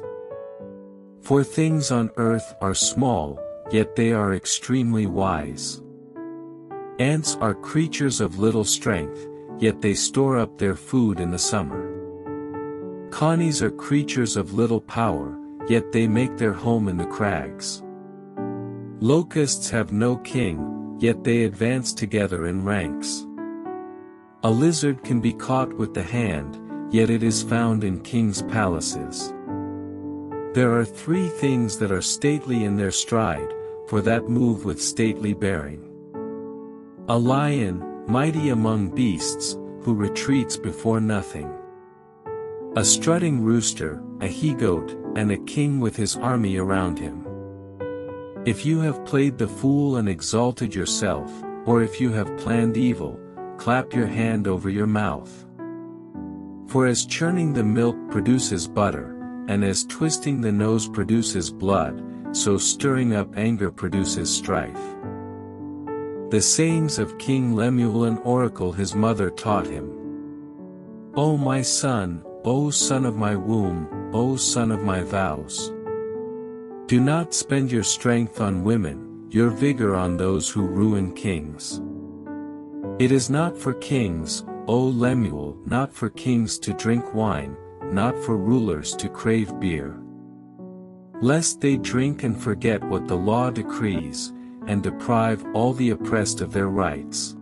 Four things on earth are small, yet they are extremely wise. Ants are creatures of little strength, yet they store up their food in the summer. Coneys are creatures of little power, yet they make their home in the crags. Locusts have no king, yet they advance together in ranks. A lizard can be caught with the hand, yet it is found in kings' palaces. There are three things that are stately in their stride, four that move with stately bearing. A lion, mighty among beasts, who retreats before nothing. A strutting rooster, a he-goat, and a king with his army around him. If you have played the fool and exalted yourself, or if you have planned evil, clap your hand over your mouth. For as churning the milk produces butter, and as twisting the nose produces blood, so stirring up anger produces strife. The sayings of King Lemuel an oracle his mother taught him. O my son, O son of my womb, O son of my vows. Do not spend your strength on women, your vigor on those who ruin kings. It is not for kings, O Lemuel, not for kings to drink wine, not for rulers to crave beer. Lest they drink and forget what the law decrees, and deprive all the oppressed of their rights.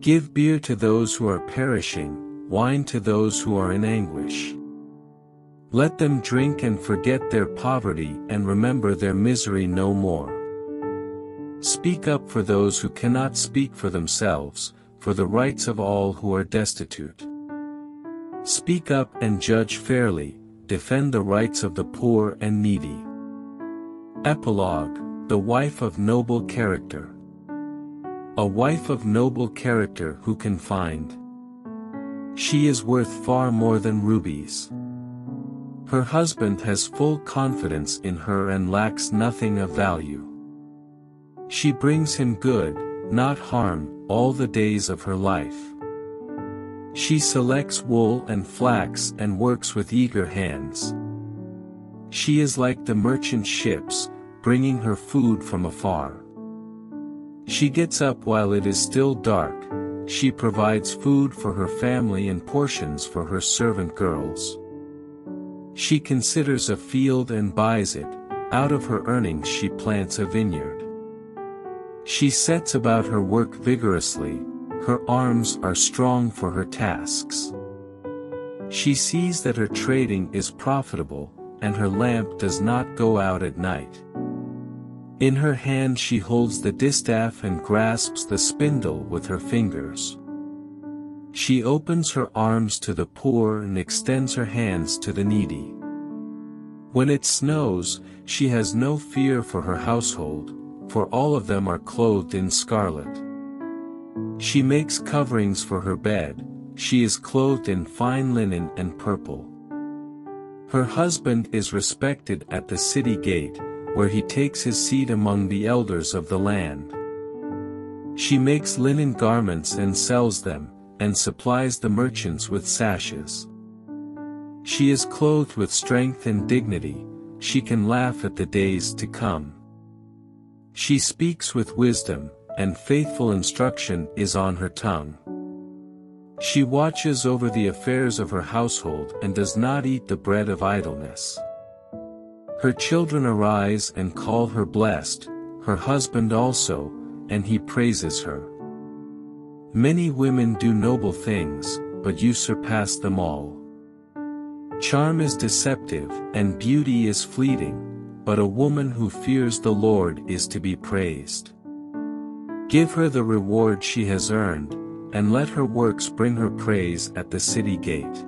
Give beer to those who are perishing, wine to those who are in anguish. Let them drink and forget their poverty and remember their misery no more. Speak up for those who cannot speak for themselves, for the rights of all who are destitute. Speak up and judge fairly, defend the rights of the poor and needy. Epilogue, the wife of noble character. A wife of noble character who can find. She is worth far more than rubies. Her husband has full confidence in her and lacks nothing of value. She brings him good, not harm, all the days of her life. She selects wool and flax and works with eager hands. She is like the merchant ships, bringing her food from afar. She gets up while it is still dark, she provides food for her family and portions for her servant girls. She considers a field and buys it, out of her earnings she plants a vineyard. She sets about her work vigorously, her arms are strong for her tasks. She sees that her trading is profitable, and her lamp does not go out at night. In her hand she holds the distaff and grasps the spindle with her fingers. She opens her arms to the poor and extends her hands to the needy. When it snows, she has no fear for her household, for all of them are clothed in scarlet. She makes coverings for her bed, she is clothed in fine linen and purple. Her husband is respected at the city gate, where he takes his seat among the elders of the land. She makes linen garments and sells them, and supplies the merchants with sashes. She is clothed with strength and dignity, she can laugh at the days to come. She speaks with wisdom, and faithful instruction is on her tongue. She watches over the affairs of her household and does not eat the bread of idleness. Her children arise and call her blessed, her husband also, and he praises her. Many women do noble things, but you surpass them all. Charm is deceptive, and beauty is fleeting, but a woman who fears the Lord is to be praised. Give her the reward she has earned, and let her works bring her praise at the city gate.